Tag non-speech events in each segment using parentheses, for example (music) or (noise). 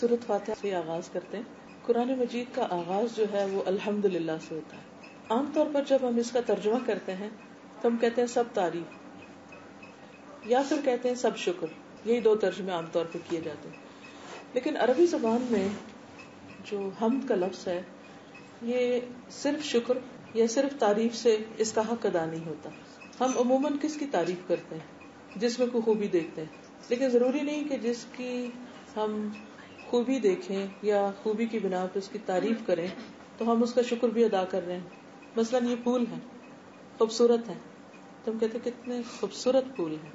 सूरत फातिहा से आगाज़ करते हैं। कुरान मजीद का आगाज़ जो है वो अल्हम्दुलिल्लाह से होता है। आमतौर पर जब हम इसका तर्जुमा करते हैं तो हम कहते हैं सब तारीफ़, या फिर कहते हैं सब शुक्र। यही दो तर्जुमे आमतौर पर किए जाते हैं। लेकिन अरबी जबान में जो हमद का लफ्ज है, ये सिर्फ़ शुक्र या सिर्फ़ तारीफ़ से इसका हक अदा नहीं होता। हम अमूमन किसकी तारीफ़ करते हैं? जिसमें कोई खूबी देखते हैं। लेकिन ज़रूरी नहीं कि जिसकी हम खूबी देखें या खूबी की बिना पर उसकी तारीफ़ करें तो हम उसका शुक्र भी अदा कर रहे हैं। मसलन ये फूल है, खूबसूरत है। तो कहते कितने खूबसूरत फूल है।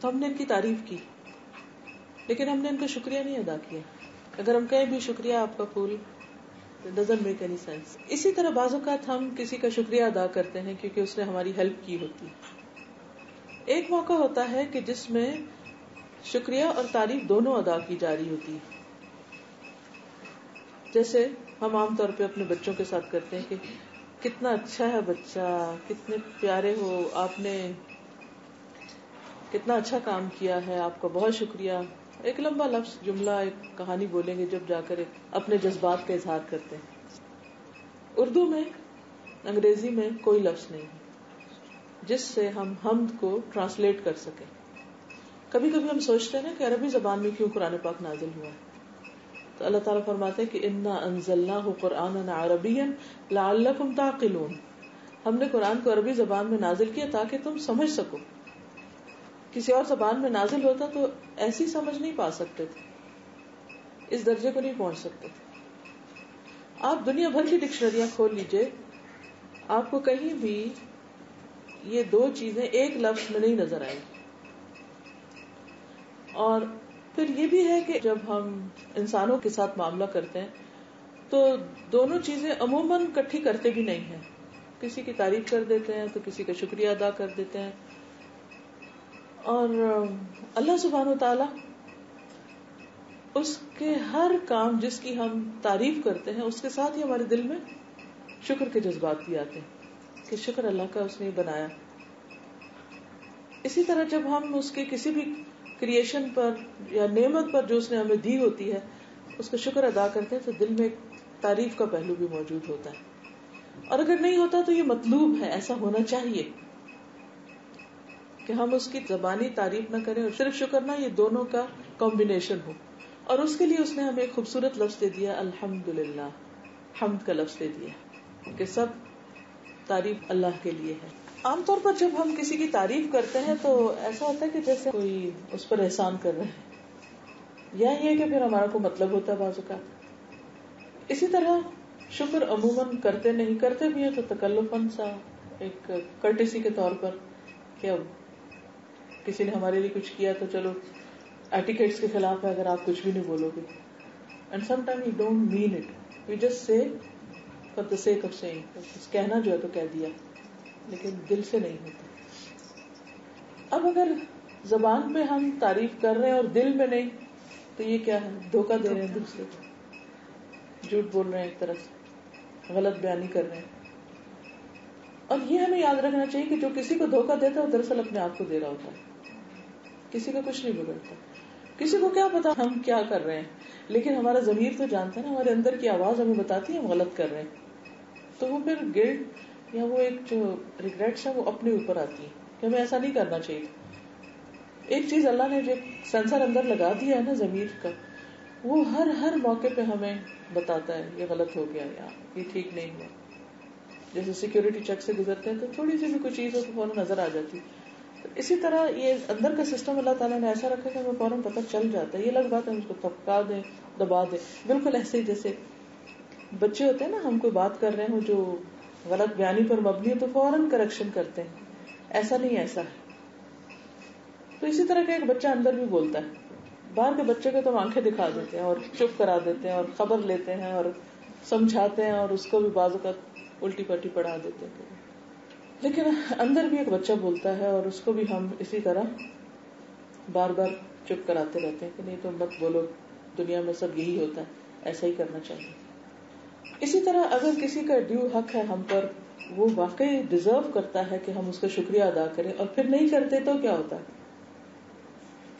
तो हमने इनकी तारीफ़ की, लेकिन हमने इनका शुक्रिया नहीं अदा किया। अगर हम कहें भी शुक्रिया आपका fool doesn't make any sense इसी तरह बाजुकात हम किसी का शुक्रिया अदा करते हैं क्योंकि उसने हमारी हेल्प की होती एक मौका होता है कि जिसमें शुक्रिया और तारीफ़ दोनों अदा की जा रही होती। है जैसे हम आमतौर पे अपने बच्चों के साथ करते हैं कि कितना अच्छा है बच्चा, कितने प्यारे हो, आपने कितना अच्छा काम किया है, आपका बहुत शुक्रिया। एक लंबा लफ्ज, जुमला, एक कहानी बोलेंगे जब जाकर अपने जज्बात का इजहार करते हैं। उर्दू में, अंग्रेज़ी में कोई लफ्ज नहीं है जिससे हम हमद को ट्रांसलेट कर सके। कभी कभी हम सोचते हैं ना कि अरबी जबान में क्यों कुरान पाक नाजिल हुआ? तो अल्लाह ताला फरमाते हैं कि इन्ना अनजल्ला कुरान अरबियन लाकुम ताकिलून। हमने कुरान को अरबी जबान में नाजिल किया ताकि तुम समझ सको। किसी और जबान में नाजिल होता तो ऐसी समझ नहीं पा सकते थे। इस दर्जे को नहीं पहुँच सकते थे। आप दुनिया भर की डिक्शनरियाँ खोल लीजिए। आपको कहीं भी ये दो चीज़ें एक लफ्ज में नहीं नज़र आएगी। और फिर ये भी है कि जब हम इंसानों के साथ मामला करते हैं तो दोनों चीज़ें अमूमन इकट्ठी करते भी नहीं है। किसी की तारीफ़ कर देते हैं तो किसी का शुक्रिया अदा कर देते हैं। और अल्लाह सुबहान तला उसके हर काम जिसकी हम तारीफ़ करते हैं, उसके साथ ही हमारे दिल में शुक्र के जज्बात भी आते हैं कि शुक्र अल्लाह का उसने बनाया। इसी तरह जब हम उसके किसी भी क्रिएशन पर या नेमत पर जो उसने हमें दी होती है, उसका शुक्र अदा करते हैं तो दिल में तारीफ़ का पहलू भी मौजूद होता है। और अगर नहीं होता तो ये मतलूब है, ऐसा होना चाहिए कि हम उसकी जबानी तारीफ़ ना करें और सिर्फ़ शुक्र ना, ये दोनों का कॉम्बिनेशन हो। और उसके लिए उसने हमें खूबसूरत लफ्ज दे दिया, अल्हम्दुलिल्लाह। हमद का लफ्ज दे दिया कि सब तारीफ़ अल्लाह के लिए है। आमतौर पर जब हम किसी की तारीफ़ करते हैं तो ऐसा होता है कि जैसे कोई उस पर एहसान कर रहे हैं। या ये कि फिर हमारा को मतलब होता है बाजू का। इसी तरह शुक्र अमूमन करते नहीं, करते भी है तो तकल्लुफन सा एक कर्टिसी के तौर पर कि अब किसी ने हमारे लिए कुछ किया तो चलो एटिकेट्स के खिलाफ है, अगर आप कुछ भी नहीं बोलोगे। And sometime you don't mean it you just say for the sake of saying कहना जो है तो कह दिया। लेकिन दिल से नहीं होता। अब अगर जबान पे हम तारीफ़ कर रहे हैं और दिल में नहीं तो ये क्या है? धोखा दे रहे हैं दूसरे को झूठ बोल रहे हैं एक तरह से। गलत बयानी कर रहे हैं। और ये हमें याद रखना चाहिए कि जो किसी को धोखा देता है दरअसल अपने आप को दे रहा होता है। किसी का कुछ नहीं बिगड़ता। किसी को क्या पता हम क्या कर रहे हैं। लेकिन हमारा जमीर तो जानता है ना, हमारे अंदर की आवाज़ हमें बताती है, हम गलत कर रहे हैं। तो वो फिर गिल्ट या वो एक जो रिग्रेट्स है, वो अपने ऊपर आती है। कि हमें ऐसा नहीं करना चाहिए एक चीज़ अल्लाह ने जो सेंसर अंदर लगा दिया है ना, जमीर का, वो हर हर मौके पे हमें बताता है, ये गलत हो गया यार ये ठीक नहीं हुआ। जैसे सिक्योरिटी चेक से गुजरते हैं तो थोड़ी सी भी कोई चीज़ हो तो फ़ौरन नज़र आ जाती तो इसी तरह ये अंदर का सिस्टम अल्लाह ताला ने ऐसा रखा कि हमें फ़ौरन पता चल जाता है। ये अलग बात है उसको थपका दे, दबा दे। बिल्कुल ऐसे ही जैसे बच्चे होते हैं ना, हम कोई बात कर रहे हो जो गलत बयानी पर मबनी है तो फ़ौरन करेक्शन करते हैं। ऐसा नहीं ऐसा है। तो इसी तरह का एक बच्चा अंदर भी बोलता है। बाहर के बच्चे को तो आँखें दिखा देते हैं और चुप करा देते हैं और खबर लेते हैं और समझाते हैं और उसको भी बाजू का उल्टी पट्टी पढ़ा देते हैं। लेकिन अंदर भी एक बच्चा बोलता है और उसको भी हम इसी तरह बार बार चुप कराते रहते हैं कि नहीं तो मत बोलो, दुनिया में सब यही होता है, ऐसा ही करना चाहिए। इसी तरह अगर किसी का ड्यू हक है हम पर, वो वाकई डिजर्व करता है कि हम उसका शुक्रिया अदा करें और फिर नहीं करते तो क्या होता है?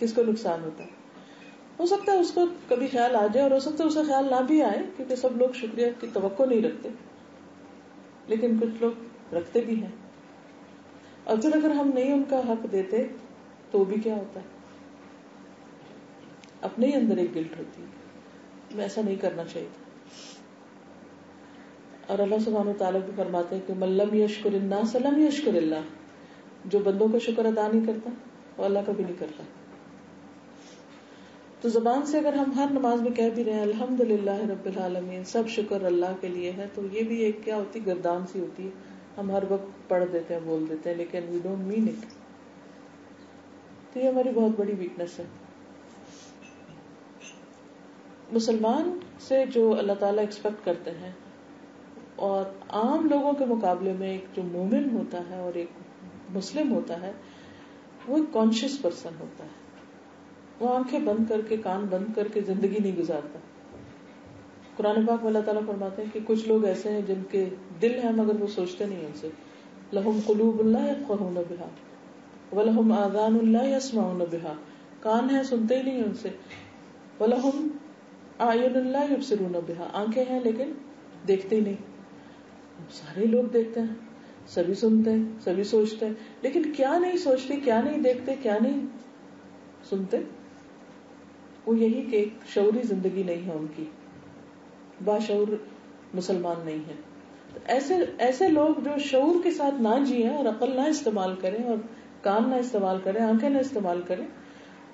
किसको नुकसान होता है? हो सकता है उसको कभी ख्याल आ जाए और हो सकता है उसे ख्याल ना भी आए, क्योंकि सब लोग शुक्रिया की तो नहीं रखते। लेकिन कुछ लोग रखते भी हैं। और फिर अगर हम नहीं उनका हक देते तो भी क्या होता है? अपने ही अंदर एक गिल्ट होती है मैं ऐसा नहीं करना चाहिए और अल्लाह सुबहान तला भी फरमाते हैं कि मल्लम यशकुरन्ना सलम यशकुरल्ला जो बंदों का शुक्र अदा नहीं करता, वो अल्लाह का भी नहीं करता। तो जबान से अगर हम हर नमाज़ में कह भी रहे हैं, अल्हम्दुलिल्लाह सब शुक्र अल्लाह के लिए है तो ये भी एक क्या होती, गर्दान सी होती है। हम हर वक्त पढ़ देते हैं, बोल देते हैं, लेकिन वी डोंट मीन इट तो ये हमारी बहुत बड़ी वीकनेस है। मुसलमान से जो अल्लाह ताला एक्सपेक्ट करते हैं और आम लोगों के मुकाबले में एक जो मोमिन होता है और एक मुस्लिम होता है, वो एक कॉन्शियस पर्सन होता है। वो आँखें बंद करके, कान बंद करके ज़िंदगी नहीं गुजारता। कुरान पाक में अल्लाह ताला फरमाते हैं कि कुछ लोग ऐसे हैं जिनके दिल है, मगर वो सोचते नहीं उनसे। लहुम कलूबुल्लाह बिहा, वलहुम आदान बिहा। कान है, सुनते ही नहीं उनसे। वलहुम आयुन बिहा। आँखें हैं, लेकिन देखते ही नहीं। सारे लोग देखते हैं, सभी सुनते हैं, सभी सोचते हैं, लेकिन क्या नहीं सोचते, क्या नहीं देखते, क्या नहीं सुनते? वो यही कि शौरी ज़िंदगी नहीं है उनकी बाशौर मुसलमान नहीं है। तो ऐसे ऐसे लोग जो शौर के साथ ना जिए और अकल ना इस्तेमाल करें और कान ना इस्तेमाल करें, आँखें ना इस्तेमाल करें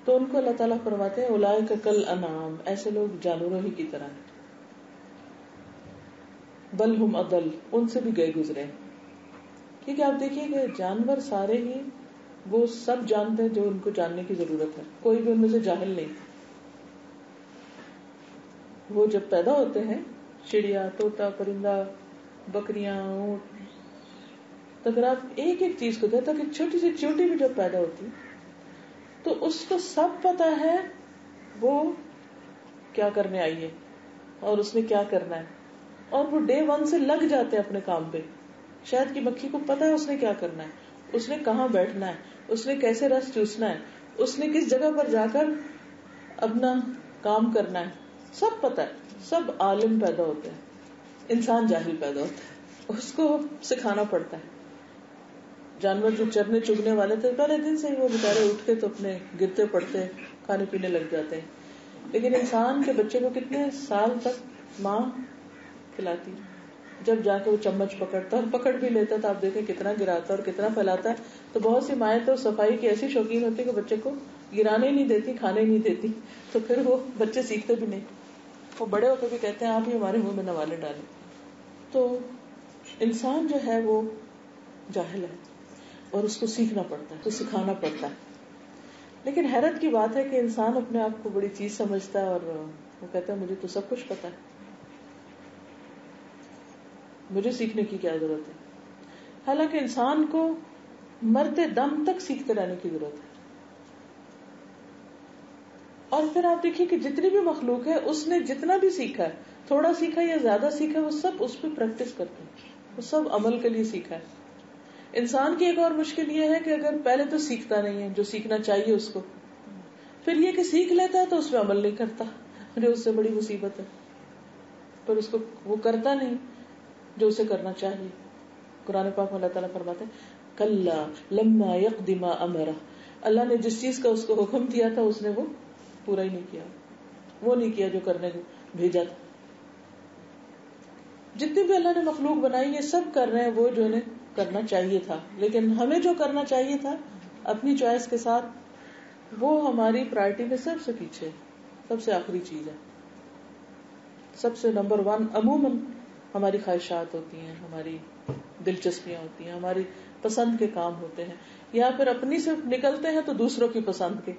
तो उनको अल्लाह ताला फरमाते हैं उलाय का कल अनाम, ऐसे लोग जानवरों ही की तरह है। बल हम अदल, उनसे भी गए गुजरे। क्योंकि आप देखिए जानवर सारे ही, वो सब जानते हैं जो उनको जानने की ज़रूरत है। कोई भी उनमें से जाहिल नहीं। वो जब पैदा होते हैं, चिड़िया, तोता, परिंदा, बकरियाँ, ऊट तो आप एक एक चीज़ को देखते कि छोटी सी चोटी भी जब पैदा होती तो उसको सब पता है, वो क्या करने आई है और उसने क्या करना है। और वो डे वन से लग जाते हैं अपने काम पे। शायद की मक्खी को पता है उसने क्या करना है। उसने कहाँ बैठना है? उसने कैसे रस चूसना है? उसने किस जगह पर जाकर अपना काम करना है? सब पता है। सब आलिम पैदा होते हैं। इंसान जाहिल पैदा होता है। उसको सिखाना पड़ता है। जानवर जो चरने चुगने वाले थे, पहले दिन से ही वो बेचारे उठ के तो अपने गिरते पड़ते, खाने पीने लग जाते हैं। लेकिन इंसान के बच्चे को कितने साल तक माँ खिलाती जब जाके वो चम्मच पकड़ता और पकड़ भी लेता तो आप देखें कितना गिराता और कितना फैलाता है। तो बहुत सी माए तो सफ़ाई की ऐसी शौकीन होती है कि बच्चे को गिराने नहीं देती, खाने नहीं देती। तो फिर वो बच्चे सीखते भी नहीं। वो बड़े होकर भी कहते हैं, आप ही हमारे मुँह में नवाले डाले। तो इंसान जो है वो जाहिल है, और उसको सीखना पड़ता है तो सिखाना पड़ता है। लेकिन हैरत की बात है कि इंसान अपने आप को बड़ी चीज़ समझता है, और वो कहता है, मुझे तो सब कुछ पता है। मुझे सीखने की क्या ज़रूरत है? हालाँकि इंसान को मरते दम तक सीखते रहने की ज़रूरत है। और फिर आप देखिए कि जितनी भी मखलूक है, उसने जितना भी सीखा है, थोड़ा सीखा या ज़्यादा सीखा वो सब उस पर प्रैक्टिस करते हैं। वो सब अमल के लिए सीखा है। इंसान की एक और मुश्किल ये है कि अगर पहले तो सीखता नहीं है, जो सीखना चाहिए उसको। फिर ये कि सीख लेता है तो उसमें अमल नहीं करता। अरे, उससे बड़ी मुसीबत है। पर उसको वो करता नहीं। जो उसे करना चाहिए। कुरान पाक में अल्लाह ताला फरमाते कल्ला लम्मा यकदिमा अमरा। अल्लाह ने जिस चीज़ का उसको हुक्म दिया था, उसने वो पूरा ही नहीं किया। वो नहीं किया जो करने को भेजा था। जितने भी अल्लाह ने मखलूक बनाई, ये सब कर रहे हैं, वो जो ने करना चाहिए था। लेकिन हमें जो करना चाहिए था, अपनी चॉइस के साथ, वो हमारी प्रायोरिटी में सबसे पीछे, सबसे आखिरी चीज़ है। सबसे नंबर वन अमूमन हमारी ख्वाहिशात होती हैं, हमारी दिलचस्पियाँ होती हैं, हमारी पसंद के काम होते हैं। या फिर अपनी से निकलते हैं तो दूसरों की पसंद के।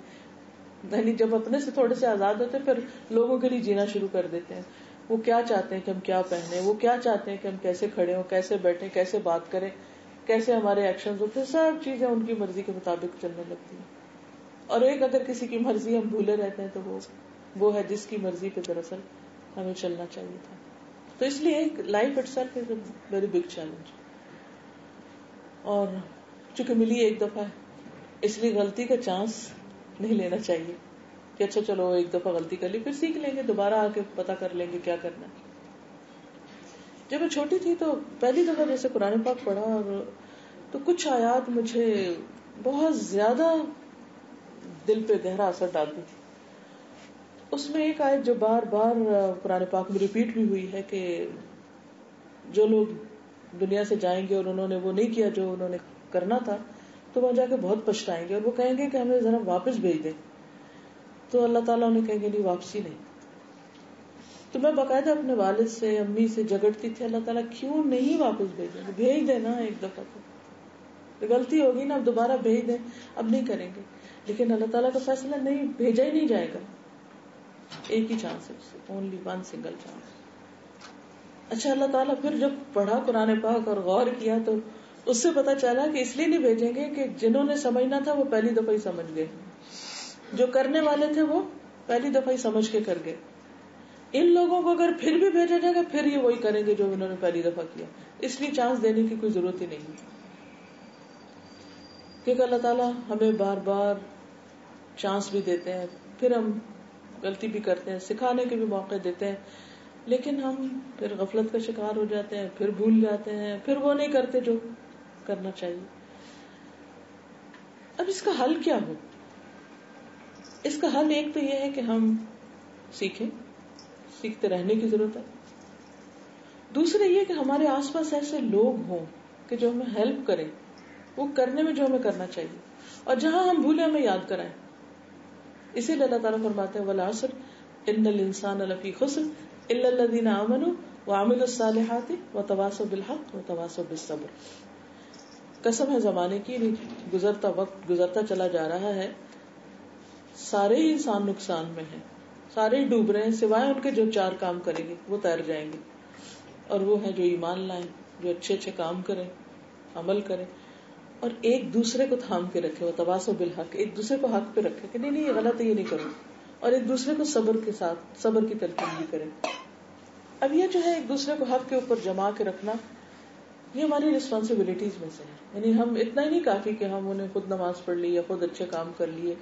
यानी जब अपने से थोड़े से आज़ाद होते हैं, फिर लोगों के लिए जीना शुरू कर देते हैं। वो क्या चाहते हैं कि हम क्या पहने? वो क्या चाहते हैं कि हम कैसे खड़े हो, कैसे बैठे, कैसे बात करें? कैसे हमारे एक्शन होते हैं? सब चीज़ें उनकी मर्ज़ी के मुताबिक चलने लगती है। और एक अगर किसी की मर्ज़ी हम भूले रहते हैं तो वो वो है जिसकी मर्ज़ी पे दरअसल हमें चलना चाहिए था। तो इसलिए life itself is very big challenge और चूँकि मिली एक दफ़ा, इसलिए गलती का चांस नहीं लेना चाहिए कि अच्छा चलो एक दफ़ा गलती कर ली, फिर सीख लेंगे, दोबारा आके पता कर लेंगे क्या करना है। जब मैं छोटी थी तो पहली दफ़ा जैसे कुरान पाक पढ़ा और तो कुछ आयात मुझे बहुत ज़्यादा दिल पे गहरा असर डालती थी। उसमें एक आयत जो बार बार कुरान पाक में रिपीट भी हुई है कि जो लोग दुनिया से जाएँगे और उन्होंने वो नहीं किया जो उन्होंने करना था तो वहाँ जाके बहुत पछताएँगे और वो कहेंगे कि हमें जरा वापस भेज दें। तो अल्लाह ताला उन्हें कहेंगे नहीं वापसी नहीं। तो मैं बाकायदा अपने वालिद से अम्मी से झगड़ती थी अल्लाह ताला क्यों नहीं वापस भेजेंगे भेज देना एक दफ़ा तो, तो गलती होगी ना अब दोबारा भेज दें अब नहीं करेंगे। लेकिन अल्लाह ताला का फैसला नहीं भेजा ही नहीं जाएगा। एक ही चांस है ओनली वन सिंगल चांस अच्छा अल्लाह ताला फिर जब पढ़ा कुरान पाक और गौर किया तो उससे पता चला कि इसलिए नहीं भेजेंगे कि जिन्होंने समझना था, वो पहली दफ़ा ही समझ गए। जो करने वाले थे, वो पहली दफ़ा ही समझ के कर गए। इन लोगों को अगर फिर भी भेजा जाएगा, फिर ये वही करेंगे जो उन्होंने पहली दफ़ा किया। इसलिए चांस देने की कोई ज़रूरत ही नहीं। क्योंकि अल्लाह ताला हमें बार बार चांस भी देते हैं, फिर हम गलती भी करते हैं, सिखाने के भी मौके देते हैं। लेकिन हम फिर गफलत का शिकार हो जाते हैं, फिर भूल जाते हैं, फिर वो नहीं करते जो करना चाहिए। अब इसका हल क्या हो? इसका हल एक तो यह है कि हम सीखें, सीखते रहने की ज़रूरत है। दूसरे ये कि हमारे आसपास ऐसे लोग हों कि जो हमें हेल्प करें, वो करने में जो हमें करना चाहिए। और जहाँ हम भूले, हमें याद कराएँ। इसीलिए अल्लाह ताला फरमाते हैं, वला असर इन्नल इंसान लफी खुस्र इल्ला लल्लज़ीना आमनू व अमिलुस सालिहाति व तवासौ बिल हक कसम है, जमाने की गुजरता वक्त, गुजरता चला जा रहा है। सारे ही इंसान नुकसान में है। सारे डूब रहे हैं, सिवाय उनके जो चार काम करेंगे, वो तैर जाएँगे। और वो है जो ईमान लाए, जो अच्छे अच्छे काम करें, अमल करें। और एक दूसरे को थाम के रखे, वो तबासो बिल हक एक दूसरे को हक पे रखे कि नहीं नहीं, ये गलत है, ये नहीं करो। और एक दूसरे को सबर के साथ, सबर की तलकीन भी करें। अब ये जो है, एक दूसरे को हक के ऊपर जमा के रखना, ये हमारी रिस्पॉन्सिबिलिटीज में से है। यानी हम इतना ही नहीं काफ़ी कि हम उन्हें खुद नमाज़ पढ़ ली या खुद अच्छे काम कर लिए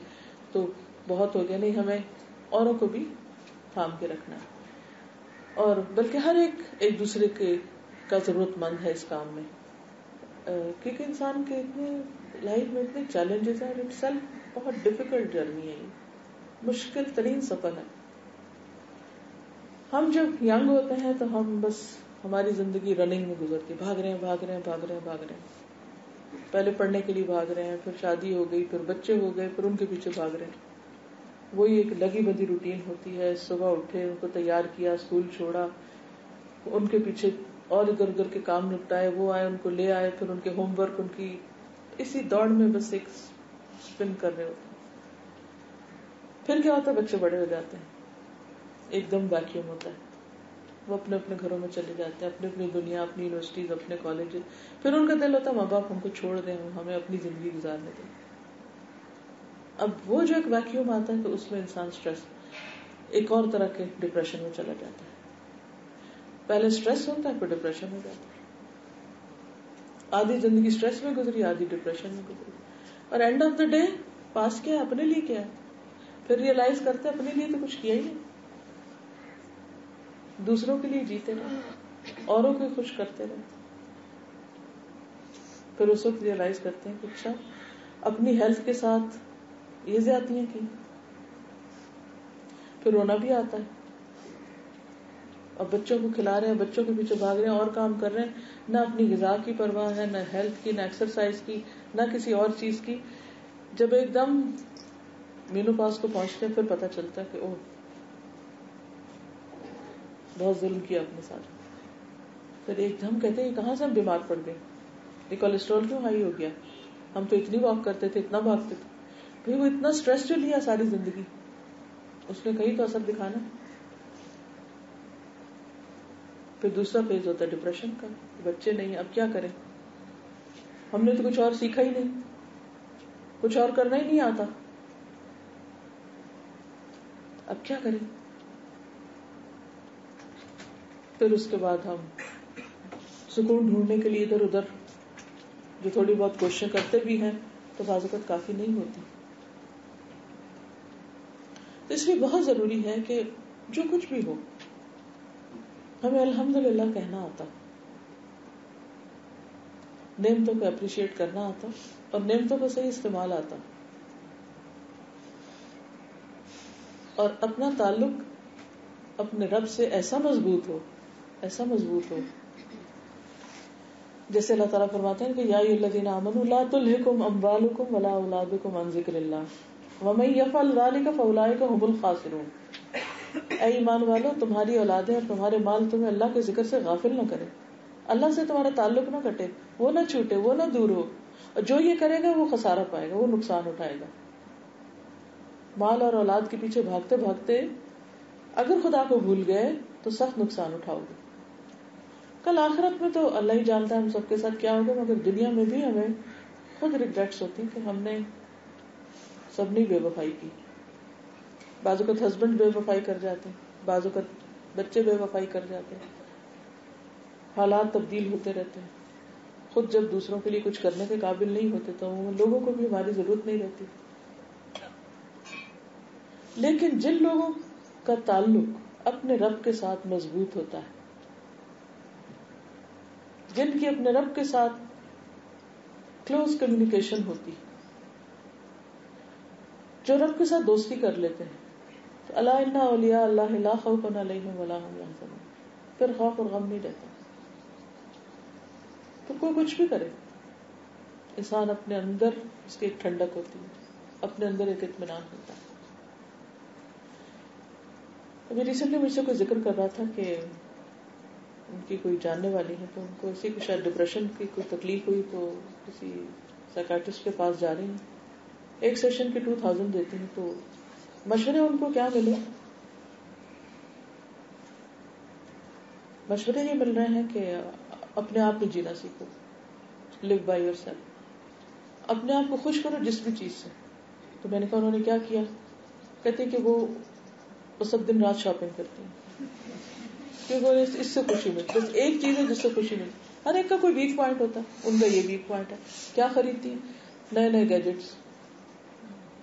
तो बहुत हो गया। नहीं, हमें औरों को भी थाम के रखना और बल्कि हर एक एक दूसरे के, का जरूरतमंद है इस काम में। क्योंकि इंसान के इतने लाइफ में इतने चैलेंजेस हैं इट सेल्फ बहुत डिफ़िकल्ट जर्नी है मुश्किल तरीन सफ़र है। हम जब यंग होते हैं तो हम बस हमारी ज़िंदगी रनिंग में गुजरती, भाग रहे हैं, भाग रहे हैं, भाग रहे हैं, भाग रहे हैं। पहले पढ़ने के लिए भाग रहे हैं, फिर शादी हो गई, फिर बच्चे हो गए, फिर उनके पीछे भाग रहे हैं। वही एक लगी बदी रूटीन होती है, सुबह उठे, उनको तैयार किया स्कूल छोड़ा, उनके पीछे और इधर उधर के काम निपटाए, वो आए, उनको ले आए, फिर उनके होमवर्क उनकी, इसी दौड़ में बस एक स्पिन कर रहे होते फिर क्या होता है, बच्चे बड़े हो जाते हैं। एकदम वैक्यूम होता है। वो अपने अपने घरों में चले जाते हैं, अपनी अपनी दुनिया, अपनी यूनिवर्सिटीज अपने कॉलेज फिर उनका दिल होता है माँ बाप हमको छोड़ दें, हमें अपनी ज़िंदगी गुजारने दें। अब वो जो एक वैक्यूम आता है तो उसमें इंसान स्ट्रेस एक और तरह के डिप्रेशन में चला जाता है। पहले स्ट्रेस होता है, फिर डिप्रेशन हो जाता है। आधी ज़िंदगी स्ट्रेस में गुजरी, आधी डिप्रेशन में गुजरी। और end of the day pass किया, अपने लिए क्या। फिर रियलाइज़ करते अपने लिए तो कुछ किया ही नहीं। दूसरों के लिए जीते रहे। औरों को खुश करते रहे। फिर उस वक्त रियलाइज़ करते हैं कि अच्छा अपनी हेल्थ के साथ ये ज्यादतियाँ की। फिर रोना भी आता है। और बच्चों को खिला रहे हैं, बच्चों के पीछे भाग रहे हैं, और काम कर रहे हैं। ना अपनी गजा की परवाह है, ना हेल्थ की, ना एक्सरसाइज की, ना किसी और चीज़ की। जब एकदम मीनू पास को पहुँचते फिर पता चलता कि, ओह, बहुत जुल्म किया अपने साथ फिर एकदम कहते हैं कहाँ से हम बीमार पड़ गए? ये कोलेस्ट्रॉल क्यों हाई हो गया? हम तो इतनी वॉक करते थे, इतना भागते थे। भाई, वो इतना स्ट्रेस जो लिया सारी ज़िंदगी, उसने कहीं तो असर दिखाना। फिर दूसरा फ़ेज़ होता है डिप्रेशन का बच्चे नहीं, अब क्या करें? हमने तो कुछ और सीखा ही नहीं। कुछ और करना ही नहीं आता। अब क्या करें? फिर उसके बाद हम सुकून ढूँढने के लिए इधर उधर, जो थोड़ी बहुत कोशिशें करते भी हैं तो बाजुकत काफ़ी नहीं होती। तो इसलिए बहुत ज़रूरी है कि जो कुछ भी हो हमें अल्हम्दुलिल्लाह कहना आता नेमतों को अप्रिशिएट करना आता और नेमतों को सही इस्तेमाल आता। और अपना ताल्लुक अपने रब से ऐसा मज़बूत हो, ऐसा मज़बूत हो। जैसे अल्लाह ताला फरमाते हैं कि या अय्युहल्लज़ीना आमनू ला तुल्हिकुम अमवालुकुम वला औलादुकुम अन ज़िक्रिल्लाह। व मन यफअल ऐ ईमान वालो, तुम्हारी औलादें और तुम्हारे माल तुम्हें अल्लाह के ज़िक्र से गाफिल न करे। अल्लाह से तुम्हारा ताल्लुक न कटे, वो न छूटे, वो न दूर हो। और जो ये करेगा, वो खसारा पाएगा, वो नुकसान उठाएगा। माल और औलाद के पीछे भागते भागते, अगर खुदा को भूल गए तो सख्त नुकसान उठाओगे। कल आखिरत में तो अल्लाह ही जानता है हम सबके साथ क्या होगा, मगर दुनिया में भी हमें खुद रिग्रेट्स होती कि हमने सबने बेवफाई की। बाजू का हस्बैंड बेवफाई कर जाते हैं, बाजू का बच्चे बेवफाई कर जाते हैं। हालात तब्दील होते रहते हैं। खुद जब दूसरों के लिए कुछ करने के काबिल नहीं होते तो लोगों को भी हमारी ज़रूरत नहीं रहती। लेकिन जिन लोगों का ताल्लुक अपने रब के साथ मज़बूत होता है, जिनकी अपने रब के साथ क्लोज कम्युनिकेशन होती जो रब के साथ दोस्ती कर लेते हैं तो अल्लाह अलिया अल्लाह वला हम फिर खौफ और गम नहीं रहता तो कोई कुछ भी करे इंसान अपने अंदर उसकी एक ठंडक होती है अपने अंदर एक इतमान होता है अभी रिसेंटली मुझसे कोई ज़िक्र कर रहा था कि उनकी कोई जानने वाली है तो उनको इसी को शायद डिप्रेशन की कोई तकलीफ़ हुई तो किसी साइकाट्रिस्ट के पास जा रही हैं एक सेशन के टू थाउज़ेंड देती हैं तो मशवरे उनको क्या मिले? मशवरे ये मिल रहे हैं कि अपने आप में जीना सीखो लिव बाय योर अपने आप को खुश करो जिस भी चीज़ से। तो मैंने कहा, उन्होंने क्या किया? कहते कि वो वो सब दिन रात शॉपिंग करती हैं। क्योंकि इससे खुशी मिलती बस एक चीज़ है जिससे खुशी मिलती हर एक का कोई वीक पॉइंट होता है। उनका ये वीक पॉइंट है। क्या खरीदती है? नए नए गैजेट्स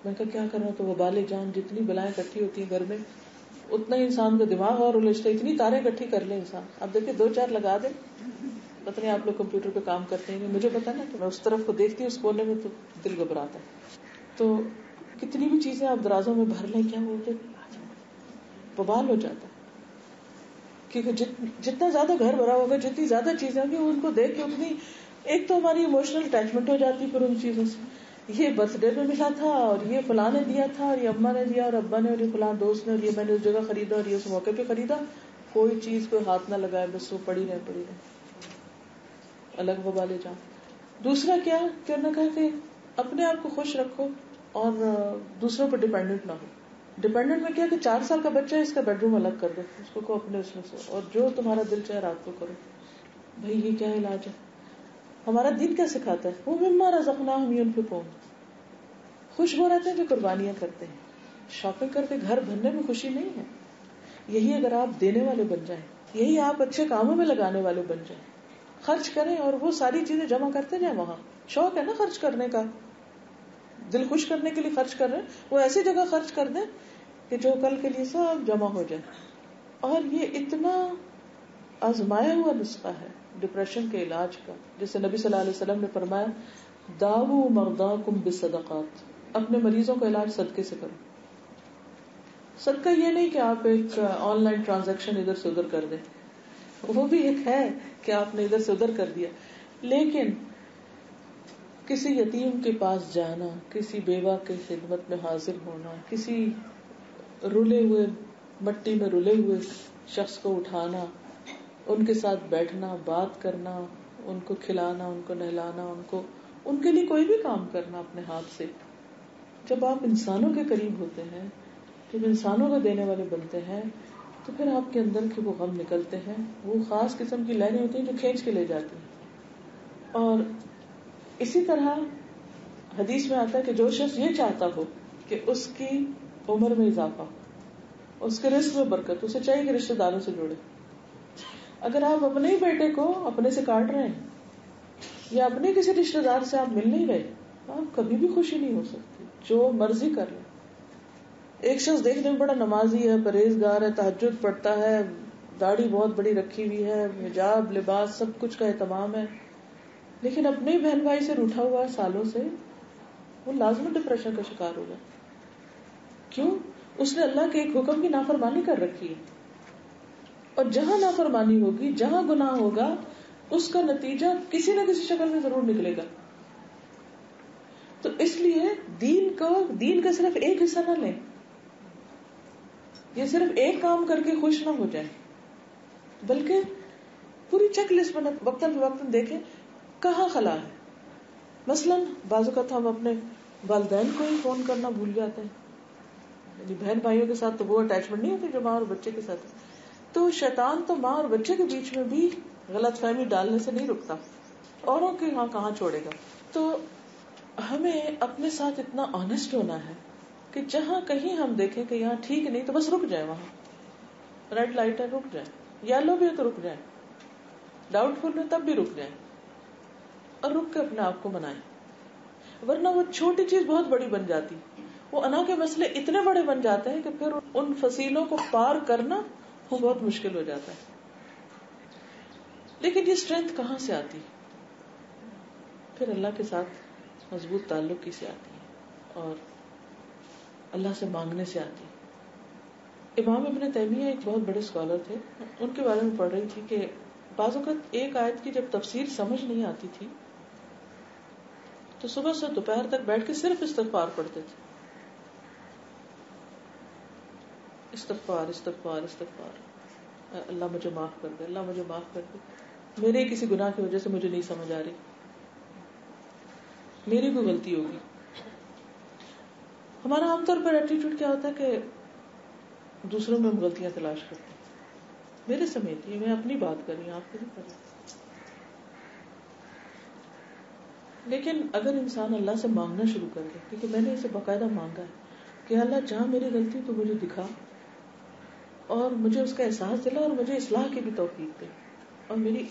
मैं कहा क्या करना तो वो बाले जान जितनी बलाएँ इकट्ठी होती है घर में उतना इंसान का दिमाग और उलझता इतनी तारें इकट्ठी कर ले इंसान। अब देखिए दो चार लगा दे। पता नहीं आप लोग कंप्यूटर पे काम करते हैं मुझे पता ना तो मैं उस तरफ़ को देखती हूँ उस में तो दिल घबराता है। तो कितनी भी चीज़ें आप दराजों में भर लें क्या बोलते बवाल हो जाता है। क्योंकि जित, जितना ज़्यादा घर भरा होगा जितनी ज़्यादा चीज़ें होंगी उनको देख के उतनी एक तो हमारी इमोशनल अटैचमेंट हो जाती है फिर उन चीज़ों से। ये बर्थडे में मिला था और ये फला ने दिया था और ये अम्मा ने दिया और अब्बा ने और ये फला दोस्त ने और ये मैंने उस जगह खरीदा और ये उस मौके पे खरीदा। कोई चीज़ कोई हाथ ना लगाए, बस वो पड़ी रहे पड़ी रहे। अलग वबा ले जाओ। दूसरा क्या? क्या कहा कि अपने आप को खुश रखो और दूसरों पर डिपेंडेंट ना हो। डिपेंडेंट में क्या कि चार साल का बच्चा है, इसका बेडरूम अलग कर दो। उसको को अपने उसमें से और जो तुम्हारा दिल चाहे रात को करो। भाई ये क्या इलाज है? हमारा दिन क्या सिखाता है? वो हमारा जखना हम ये उनके कौन खुश हो रहते हैं जो कुर्बानियाँ करते हैं। शॉपिंग करके घर भरने में खुशी नहीं है। यही अगर आप देने वाले बन जाए, यही आप अच्छे कामों में लगाने वाले बन जाए। खर्च करें और वो सारी चीज़ें जमा करते जाए वहाँ। शौक है ना खर्च करने का? दिल खुश करने के लिए खर्च कर रहे हैं? वो ऐसी जगह खर्च कर दें कि जो कल के लिए सब जमा हो जाए। और ये इतना आजमाया हुआ नुस्खा है। डिप्रेशन के इलाज का जैसे नबी सल्लल्लाहु अलैहि वसल्लम ने फरमाया, दावू मर्दा बिसदकात, अपने मरीजों का इलाज सदके से करो। सदका ये नहीं कि आप एक ऑनलाइन ट्रांजैक्शन इधर से उधर कर दें। वो भी एक है कि आपने इधर से उधर कर दिया। लेकिन किसी यतीम के पास जाना, किसी बेवा के खिदमत में हाजिर होना, किसी रुले हुए मट्टी में रुले हुए शख्स को उठाना उनके साथ बैठना, बात करना, उनको खिलाना, उनको नहलाना, उनको, उनके लिए कोई भी काम करना अपने हाथ से। जब आप इंसानों के करीब होते हैं, जब इंसानों को देने वाले बनते हैं तो फिर आपके अंदर के वो गम निकलते हैं। वो खास किस्म की लहरें होती हैं जो खींच के ले जाती हैं। और इसी तरह हदीस में आता है कि जो शख्स ये चाहता हो कि उसकी उम्र में इजाफा उसके रिस्क में बरकत उसे चाहिए कि रिश्तेदारों से जुड़े। अगर आप अपने ही बेटे को अपने से काट रहे हैं, या अपने किसी रिश्तेदार से आप मिल नहीं रहे तो आप कभी भी खुशी नहीं हो सकती, जो मर्ज़ी कर ले। एक शख्स देखने में बड़ा नमाजी है, परहेजगार है तहजद पढ़ता है, दाढ़ी बहुत बड़ी रखी हुई है, हिजाब, लिबास, सब कुछ का एहतमाम है। लेकिन अपने बहन भाई से रूठा हुआ है सालों से वो लाजमी डिप्रेशन का शिकार होगा क्यों? उसने अल्लाह के एक हुक्म की नाफरमानी कर रखी है। और जहाँ नाफरमानी होगी, जहाँ गुनाह होगा, उसका नतीजा किसी न किसी शक्ल में ज़रूर निकलेगा। तो इसलिए दीन को, दीन का सिर्फ़ एक हिस्सा ना लें। ये सिर्फ़ एक काम करके खुश ना हो जाए, बल्कि पूरी चेक लिस्ट बना, वक्तन वक्तन देखें, कहा खला है। मसलन, बाजू का हम अपने वालदेन को ही फ़ोन करना भूल जाते हैं। बहन भाइयों के साथ तो वो अटैचमेंट नहीं होती, जो माँ और बच्चे के साथ। तो शैतान तो माँ और बच्चे के बीच में भी गलत फहमी डालने से नहीं रुकता। औरों के यहाँ कहाँ छोड़ेगा? तो हमें अपने साथ इतना ऑनेस्ट होना है कि जहाँ कहीं हम देखें कि यहाँ ठीक नहीं तो बस रुक जाए वहाँ। रेड लाइट है रुक जाए येलो भी है तो रुक जाए। डाउटफुल है तब भी रुक जाए। और रुक के अपने आप को बनाए वरना वो छोटी चीज़ बहुत बड़ी बन जाती। वो अना के मसले इतने बड़े बन जाते हैं कि फिर उन फसीलों को पार करना वो बहुत मुश्किल हो जाता है। लेकिन ये स्ट्रेंथ कहाँ से आती? फिर अल्लाह के साथ मज़बूत ताल्लुक से आती है और अल्लाह से मांगने से आती है। इमाम इबन तैमिया एक बहुत बड़े स्कॉलर थे। उनके बारे में पढ़ रही थी कि बाज़त एक आयत की जब तफसीर समझ नहीं आती थी तो सुबह से दोपहर तक बैठ के सिर्फ़ इस्तफार पढ़ते थे। इस्तफार इस्तफार इस्तफार अल्लाह मुझे माफ़ कर दे, अल्लाह मुझे माफ़ कर दे। मेरे किसी गुनाह की वजह से मुझे नहीं समझ आ रही। मेरी कोई गलती होगी? हमारा आमतौर पर एटीट्यूड क्या होता है कि दूसरों में हम गलतियाँ तलाश करते हैं। मेरे समेत ये मैं अपनी बात कर रही हूँ, आपकी नहीं कर रही लेकिन अगर इंसान अल्लाह से मांगना शुरू कर दे, क्योंकि मैंने इसे बाकायदा मांगा है कि अल्लाह, जहाँ मेरी गलती तो मुझे दिखा। और मुझे उसका एहसास दिला और मुझे इसलाह की भी तोफीक दे। और मेरी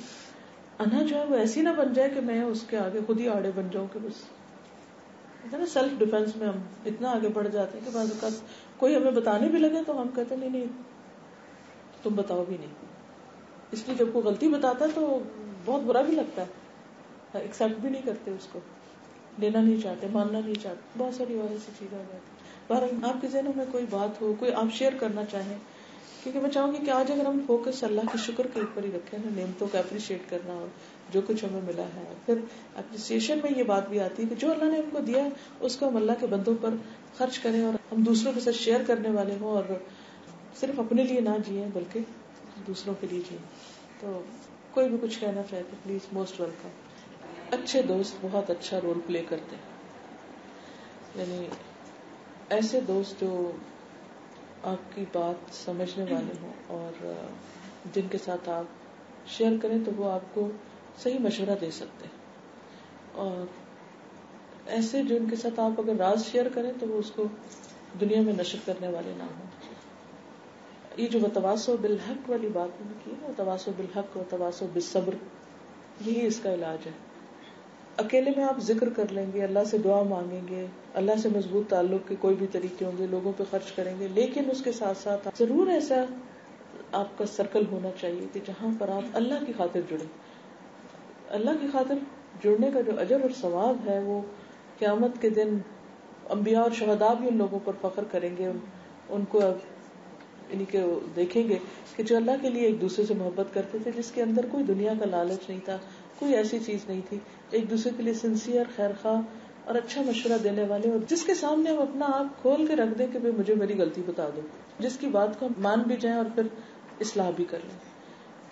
अना जो है, वो ऐसी ना बन जाए कि मैं उसके आगे खुद ही आड़े बन जाऊँ कि बस। ना सेल्फ डिफेंस में हम इतना आगे बढ़ जाते हैं कि बाद कोई हमें बताने भी लगे तो हम कहते नहीं नहीं, तुम बताओ भी नहीं। इसलिए जब कोई गलती बताता है तो बहुत बुरा भी लगता है। एक्सेप्ट भी नहीं करते उसको। लेना नहीं चाहते, मानना नहीं चाहते। बहुत सारी और ऐसी चीज़ें हो जाती पर आपके जहनों में कोई बात हो, कोई आप शेयर करना चाहें क्योंकि मैं चाहूँगी कि आज अगर हम फोकस अल्लाह के शुक्र के ऊपर ही रखें ना नियमतों को अप्रिशिएट करना और जो कुछ हमें मिला है। फिर अप्रिसिएशन में ये बात भी आती है कि जो अल्लाह ने हमको दिया उसको हम अल्लाह के बंदों पर खर्च करें और हम दूसरों के साथ शेयर करने वाले हों और सिर्फ़ अपने लिए ना जिए, बल्कि दूसरों के लिए जिए। तो कोई भी कुछ कहना चाहे तो प्लीज़ मोस्ट वेलकम अच्छे दोस्त बहुत अच्छा रोल प्ले करते हैं। यानी ऐसे दोस्त जो आपकी बात समझने वाले हों और जिनके साथ आप शेयर करें तो वो आपको सही मशवरा दे सकते हैं। और ऐसे जिनके साथ आप अगर राज शेयर करें तो वो उसको दुनिया में नशर करने वाले ना हो। ये जो वतवासो बिलहक वाली बात मैंने की है तवासो बिलहक और तवासो बिसब्र यही इसका इलाज है। अकेले में आप ज़िक्र कर लेंगे, अल्लाह से दुआ मांगेंगे, अल्लाह से मज़बूत ताल्लुक के कोई भी तरीके होंगे, लोगों पे खर्च करेंगे, लेकिन उसके साथ साथ ज़रूर ऐसा आपका सर्कल होना चाहिए कि जहाँ पर आप अल्लाह की खातिर जुड़े। अल्लाह की खातिर जुड़ने का जो अजर और सवाब है, वो क्यामत के दिन अम्बिया और शहदा भी उन लोगों पर फख्र करेंगे, उनको इन्हीं के देखेंगे कि जो अल्लाह के लिए एक दूसरे से मोहब्बत करते थे, जिसके अंदर कोई दुनिया का लालच नहीं था कोई ऐसी चीज़ नहीं थी। एक दूसरे के लिए सिंसियर खैर खा और अच्छा मशवरा देने वाले और जिसके सामने हम अपना आप खोल के रख दें कि भाई मुझे मेरी गलती बता दो, जिसकी बात को हम मान भी जाए और फिर इसलाह भी कर लें।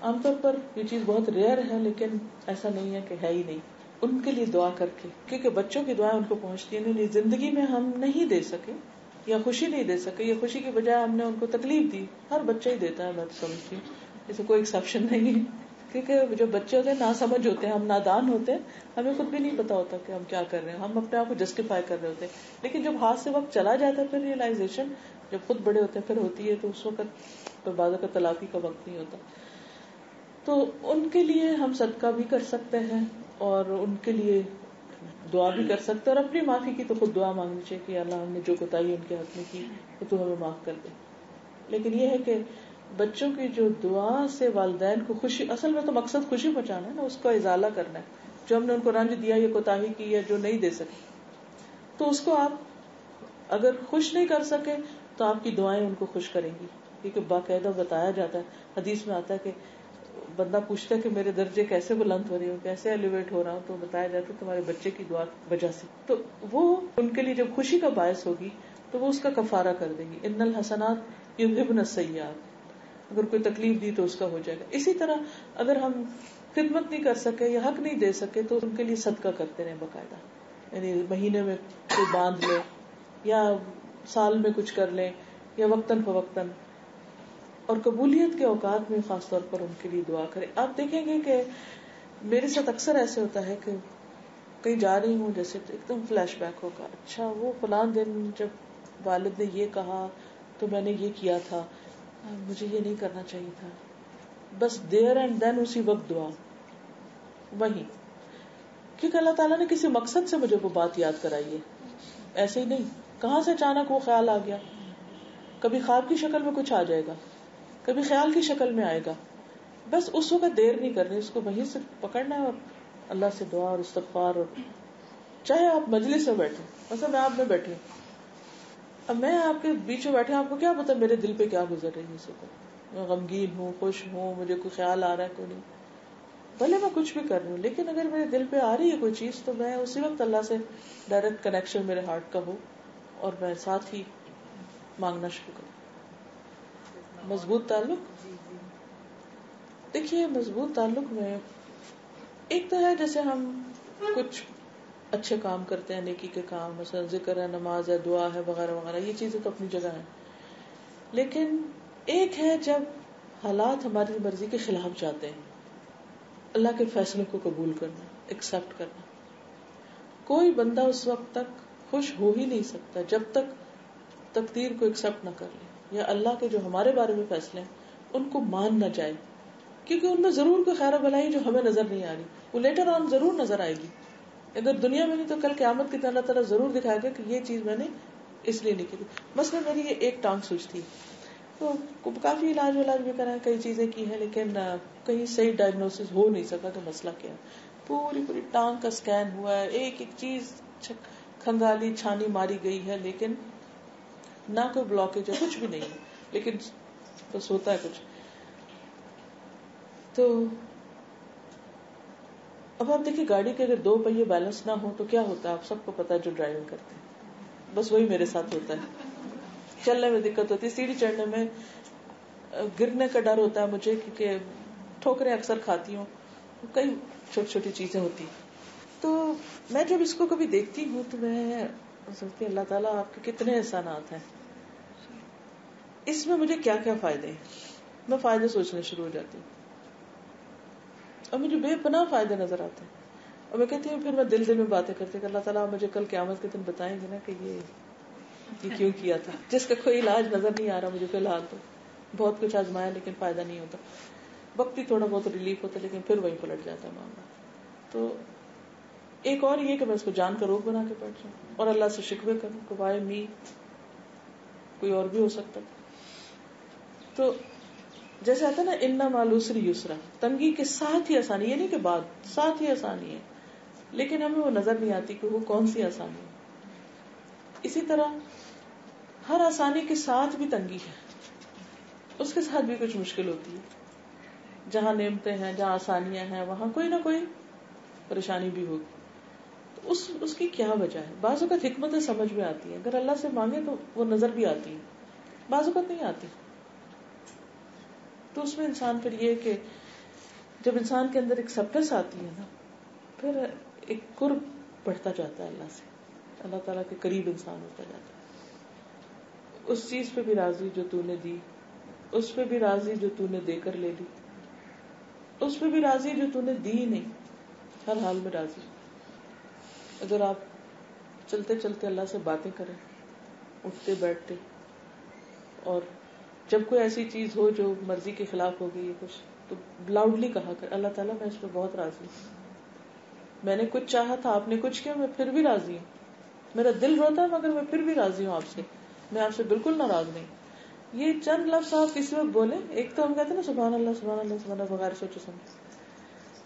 आमतौर पर ये चीज़ बहुत रेयर है, लेकिन ऐसा नहीं है कि है ही नहीं। उनके लिए दुआ करके, क्योंकि बच्चों की दुआएँ उनको पहुँचती है ज़िंदगी में हम नहीं दे सके या खुशी नहीं दे सके, या खुशी की बजाय हमने उनको तकलीफ़ दी। हर बच्चा ही देता है, मैं तो समझती हूँ। जैसे कोई एक्सेप्शन नहीं है। क्योंकि जो बच्चे होते हैं, ना समझ होते हैं, हम नादान होते हैं, हमें खुद भी नहीं पता होता कि हम क्या कर रहे हैं। हम अपने आप को जस्टिफाई कर रहे होते हैं। लेकिन जब हाथ से वक्त चला जाता है, फिर रियलाइजेशन जब खुद बड़े होते हैं, फिर होती है तो उस वक्त तो बाजों का तलाफी का वक्त नहीं होता। तो उनके लिए हम सदका भी कर सकते हैं, और उनके लिए दुआ भी कर सकते और अपनी माफ़ी की तो खुद दुआ मांगनी चाहिए कि अल्लाह हमने जो कोताही उनके हाथ में की तो तू हमें माफ़ कर दे। लेकिन यह है कि बच्चों की जो दुआ से वालदेन को खुशी, असल में तो मकसद खुशी पहुंचाना है ना, उसका इजाला करना है। जो हमने उनको रंज दिया, या कोताही की या जो नहीं दे सके। तो उसको आप अगर खुश नहीं कर सके तो आपकी दुआएँ उनको खुश करेंगी। क्योंकि बाकायदा बताया जाता है, हदीस में आता है कि बंदा पूछता है कि मेरे दर्जे कैसे बुलंद हो रहे हो, कैसे एलिवेट हो रहा हूँ तो बताया जाता है तुम्हारे बच्चे की दुआ वजह से। तो वो उनके लिए जब खुशी का बायस होगी तो वो उसका कफारा कर देंगी। इन्नल हसनात युहिबन सयाद अगर कोई तकलीफ़ दी तो उसका हो जाएगा। इसी तरह अगर हम खिदमत नहीं कर सके या हक नहीं दे सके तो उनके लिए सदका करते रहे बाकायदा। यानी महीने में कोई बाँध ले या साल में कुछ कर ले या वक्तन फवक्तन। और कबूलियत के औकात में खास तौर पर उनके लिए दुआ करें। आप देखेंगे कि मेरे साथ अक्सर ऐसे होता है कि कहीं जा रही हूँ, जैसे तो एकदम फ्लैशबैक होगा अच्छा वो फलान दिन जब वालिद ने ये कहा तो मैंने ये किया था। मुझे ये नहीं करना चाहिए था। बस देर एंड देन उसी वक्त दुआ। वही। क्योंकि अल्लाह ताला ने किसी मकसद से मुझे वो बात याद कराई है। ऐसे ही नहीं। कहाँ से अचानक वो ख्याल आ गया? कभी ख्वाब की शक्ल में कुछ आ जाएगा। कभी ख्याल की शक्ल में आएगा। बस उस वक्त देर नहीं करनी। उसको वहीं से पकड़ना है और अल्लाह से दुआ और इस्तफार और चाहे आप मजलिस में बैठे। मतलब मैं आप में बैठी। अब मैं आपके बीच में बैठे आपको क्या पता मेरे दिल पे क्या गुजर रही है इस मैं गमगीन हूँ खुश हूँ मुझे कोई ख्याल आ रहा है कोई नहीं। भले मैं कुछ भी कर रही हूँ लेकिन अगर मेरे दिल पे आ रही है कोई चीज़ तो मैं उसी वक्त अल्लाह से डायरेक्ट कनेक्शन मेरे हार्ट का हो और मैं साथ ही मांगना शुरू करूँ। मज़बूत ताल्लुक? देखिए मज़बूत ताल्लुक में एक तो है जैसे हम कुछ अच्छे काम करते हैं, नेकी के काम मसल ज़िक्र है, नमाज़ है, दुआ है, वगैरह वगैरह, ये चीज़ें तो अपनी जगह है। लेकिन एक है जब हालात हमारी मर्ज़ी के खिलाफ जाते हैं, अल्लाह के फैसले को कबूल करना एक्सेप्ट करना। कोई बंदा उस वक्त तक खुश हो ही नहीं सकता जब तक तकदीर को एक्सेप्ट ना कर ले, या अल्लाह के जो हमारे बारे में फैसले हैं, उनको मान न जाए। क्योंकि उनमें ज़रूर कोई खैर भलाई जो हमें नज़र नहीं आ रही, वो लेटर ऑन ज़रूर नज़र आएगी। अगर दुनिया में नहीं तो कल क्यामत की तरह तरह ज़रूर दिखाएगा कि ये चीज़ मैंने इसलिए की थी। मसला मेरी ये एक टांग सूझ थी। तो काफ़ी इलाज विलाज भी करा कई चीज़ें की है, लेकिन कहीं सही डायग्नोसिस हो नहीं सका तो मसला क्या पूरी पूरी टांग का स्कैन हुआ है, एक एक चीज़ खंगाली, छानी मारी गई है, लेकिन ना कोई ब्लॉकेज है, कुछ भी नहीं है। लेकिन बस होता है कुछ। तो अब आप देखिए, गाड़ी के अगर दो पहिए बैलेंस ना हो तो क्या होता है? आप सबको पता है जो ड्राइविंग करते हैं। बस वही मेरे साथ होता है। चलने में दिक्कत होती है। सीढ़ी चढ़ने में गिरने का डर होता है मुझे क्योंकि ठोकरें अक्सर खाती हूँ। कई छोटी छोटी चीज़ें होती तो मैं जब इसको कभी देखती हूँ तो मैं सोचती अल्लाह ताला आपके कितने एहसानात हैं। इसमें मुझे क्या क्या फ़ायदे हैं? मैं फ़ायदे सोचने शुरू हो जाती हूँ। और मुझे बेपना फ़ायदे नज़र आते हैं। और मैं कहती हूँ, फिर मैं दिल दिल में बातें करती अल्लाह ताला मुझे कल क्यामत के दिन बताएँगे ना कि ये ये क्यों किया था। जिसका कोई इलाज नज़र नहीं आ रहा मुझे फ़िलहाल तो। बहुत कुछ आजमाया लेकिन फ़ायदा नहीं होता। वक्त ही थोड़ा बहुत रिलीफ होता, लेकिन फिर वही पलट जाता मामला। तो एक और ये कि मैं उसको जान का रोग बना के बैठ जाऊँ और अल्लाह से शिकवे करूँ मी कोई और भी हो सकता तो जैसे आता है ना, इन्ना मालूसरी यूसरा। तंगी के साथ ही आसानी ये नहीं के बाद, साथ ही आसानी है। लेकिन हमें वो नज़र नहीं आती कि वो कौन सी आसानी है। इसी तरह, हर आसानी के साथ भी तंगी है। उसके साथ भी कुछ मुश्किल होती है। जहाँ नेमते हैं, जहाँ आसानियाँ हैं, वहाँ कोई ना कोई परेशानी भी होगी। उस, उसकी क्या वजह है? बाजू का हिकमत समझ में आती है। अगर अल्लाह से मांगे तो वो नज़र भी आती है। बाजुकत नहीं आती। तो उसमें इंसान फिर ये कि जब इंसान के अंदर एक आती है ना, फिर एक कुर्ब बढ़ता जाता है अल्लाह से। अल्लाह ताला के करीब इंसान होता जाता है। उस चीज़ पे भी राज़ी जो तूने दी, उस पे भी राज़ी जो तूने देकर ले ली, उस पे भी राज़ी जो तूने दी नहीं, हर हाल में राज़ी। अगर आप चलते चलते अल्लाह से बातें करें उठते बैठते और जब कोई ऐसी चीज़ हो जो मर्ज़ी के खिलाफ हो गई कुछ तो लाउडली कहा कर, अल्लाह ताला, मैं इस पर बहुत राज़ी मैंने कुछ चाहा था, आपने कुछ किया, मैं फिर भी राज़ी हूँ। मेरा दिल रोता है, मगर मैं फिर भी राज़ी हूँ आपसे। मैं आपसे बिल्कुल नाराज़ नहीं। ये चंद लफ्ज आप किसी वक्त बोले। एक तो हम कहते हैं ना सुबह अल्लाह सुबह अल्लाह सुबह बगैर सोचो समझे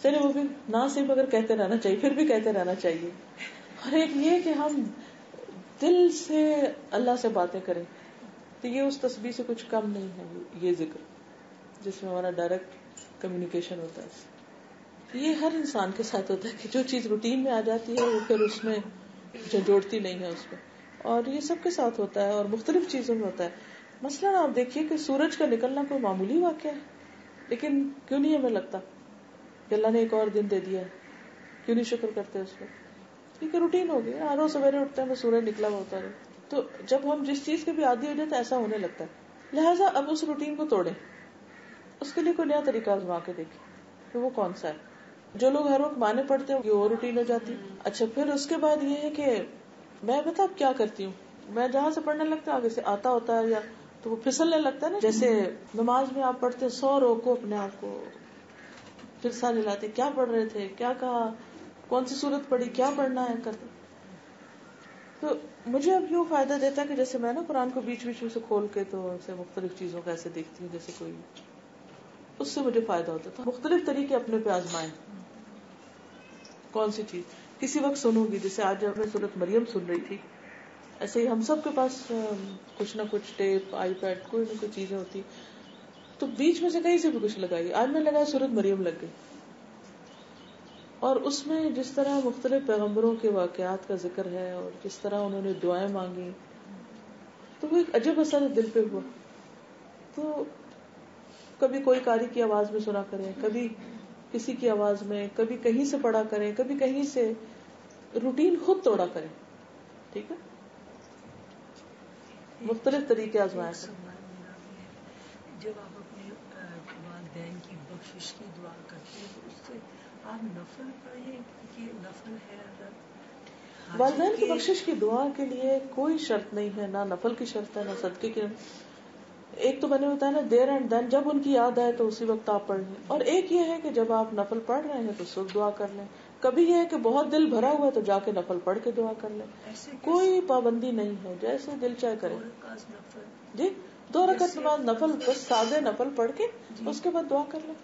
चलिए, वो भी ना सिर्फ़ अगर कहते रहना चाहिए, फिर भी कहते रहना चाहिए। और एक ये कि हम दिल से अल्लाह से बातें करें। तो ये उस तस्वीर से कुछ कम नहीं है, ये ज़िक्र, जिसमें हमारा डायरेक्ट कम्युनिकेशन होता है। ये हर इंसान के साथ होता है कि जो चीज़ रूटीन में आ जाती है, वो फिर उसमें झंझोड़ती नहीं है उसमें और ये सबके साथ होता है और मुख्तलिफ़ चीज़ों में होता है। मसला आप देखिए कि सूरज का निकलना कोई मामूली वाक्य है, लेकिन क्यों नहीं हमें लगता? कि अल्लाह ने एक और दिन दे दिया है, क्यों नहीं शुक्र करते उस पर क्योंकि रूटीन हो गई रोज सवेरे उठते हैं सूरज निकला हुआ होता है। तो जब हम जिस चीज़ के भी आदि हो जाए तो ऐसा होने लगता है। लिहाजा अब उस रूटीन को तोड़े। उसके लिए कोई नया तरीका आजमा के देखे कि वो कौन सा है। जो लोग हर वक्त माने पड़ते हैं वो रूटीन हो जाती अच्छा फिर उसके बाद ये है कि मैं बता अब क्या करती हूँ? मैं जहाँ से पढ़ने लगता आगे से आता होता है या तो वो फिसलने लगता है ना? जैसे नमाज़ में आप पढ़ते सौ रोको अपने आप को। फिर सारे लाते क्या पढ़ रहे थे, क्या कहा, कौन सी सूरत पढ़ी, क्या पढ़ना है करते तो मुझे अब यूँ फ़ायदा देता है कि जैसे मैं ना कुरान को बीच बीच में से खोल के तो ऐसे मुख्तलिफ़ चीज़ों का ऐसे देखती हूँ, जैसे कोई उससे मुझे फ़ायदा होता था मुख्तलिफ़ तरीके अपने पे आजमाए। कौन सी चीज़? किसी वक्त सुनूँगी, जैसे आज मैं सूरत मरियम सुन रही थी। ऐसे ही हम सब के पास कुछ ना कुछ टेप आईपैड कोई ना कोई चीज़ें होती। तो बीच में से कहीं से भी कुछ लगाई आज मैं लगाया सूरत मरियम लग गई। और उसमें जिस तरह मुख्तलिफ़ पैगम्बरों के वाकयात का ज़िक्र है और जिस तरह उन्होंने दुआएँ मांगी तो वो एक अजब असर दिल पे हुआ। तो कभी कोई कारी की आवाज़ में सुना करें, कभी किसी की आवाज़ में, कभी कहीं से पढ़ा करें, कभी कहीं से रूटीन खुद तोड़ा करें, ठीक है? मुख्तलिफ़ तरीके आजमाया जब आप अपने वालदेन की बख्शिश की दुआ करते हैं तो उससे आप नफल पढ़ें कि नफल है वालदेन की बख्शिश की दुआ के लिए कोई शर्त नहीं है ना नफल की शर्त है ना सदके की एक तो बने होता है ना देर एंड देन जब उनकी याद आए तो उसी वक्त आप पढ़ लें। और एक ये है कि जब आप नफल पढ़ रहे हैं तो सुख दुआ कर लें। कभी ये है कि बहुत दिल भरा हुआ है तो जाके नफल पढ़ के दुआ कर लें। कोई पाबंदी नहीं है जैसे दिल चाहे करे। जी दो रकत नमाज़ नफल बस सादे नफल पढ़ के उसके बाद दुआ कर लें।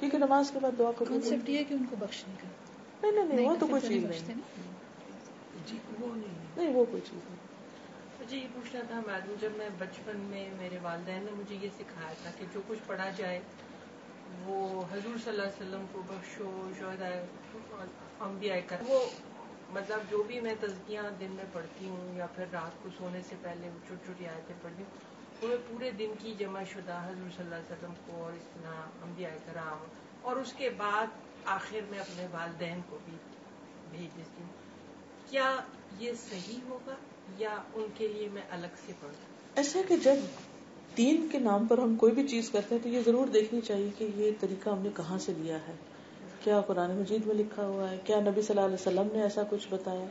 क्योंकि नमाज़ के बाद दुआ करो कॉन्सेप्ट ये कि उनको बख्शने का नहीं नहीं नहीं वो तो कोई चीज़ नहीं नहीं। वो कोई चीज़ नहीं। मुझे ये पूछना था मैडम जब मैं बचपन में मेरे वालदेन ने मुझे ये सिखाया था कि जो कुछ पढ़ा जाए वो हजूर सल्लल्लाहु को बख्शो अम्बिया कर। वो मतलब जो भी मैं तजकियाँ दिन में पढ़ती हूँ या फिर रात को सोने से पहले छोटी छोटी आयतें पढ़ती हूँ मैं पूरे दिन की जमा शुदा हजूर सल्लल्लाहु को और तरह अम्बिया कराम और उसके बाद आखिर में अपने वालदेन को भी भेज देती हूँ। क्या ये सही होगा या उनके लिए मैं अलग से पढ़ू ऐसा कि जब दीन के नाम पर हम कोई भी चीज़ करते हैं तो ये ज़रूर देखनी चाहिए कि ये तरीका हमने कहाँ से लिया है। क्या कुरान मजीद में लिखा हुआ है? क्या नबी सल्लल्लाहु अलैहि वसल्लम ने ऐसा कुछ बताया?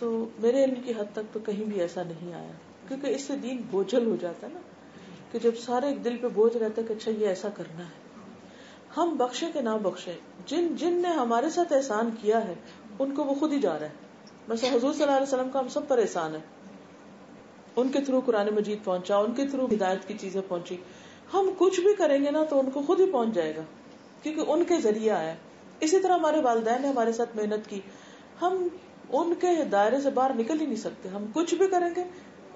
तो मेरे इल्म की हद तक तो कहीं भी ऐसा नहीं आया। क्योंकि इससे दीन बोझल हो जाता है ना, कि जब सारे एक दिल पे बोझ रहता है कि अच्छा ये ऐसा करना है। हम बख्शे के ना बख्शे, जिन जिन ने हमारे साथ एहसान किया है, उनको वो खुद ही जा रहा है। बस हजूर सल्लल्लाहु का हम सब परेशान है। उनके थ्रू कुरान मजीद पहुँचा, उनके थ्रू हिदायत की चीज़ें पहुँची। हम कुछ भी करेंगे ना तो उनको खुद ही पहुँच जाएगा, क्योंकि उनके ज़रिए आया इसी तरह हमारे वालदेन ने हमारे साथ मेहनत की। हम उनके दायरे से बाहर निकल ही नहीं सकते। हम कुछ भी करेंगे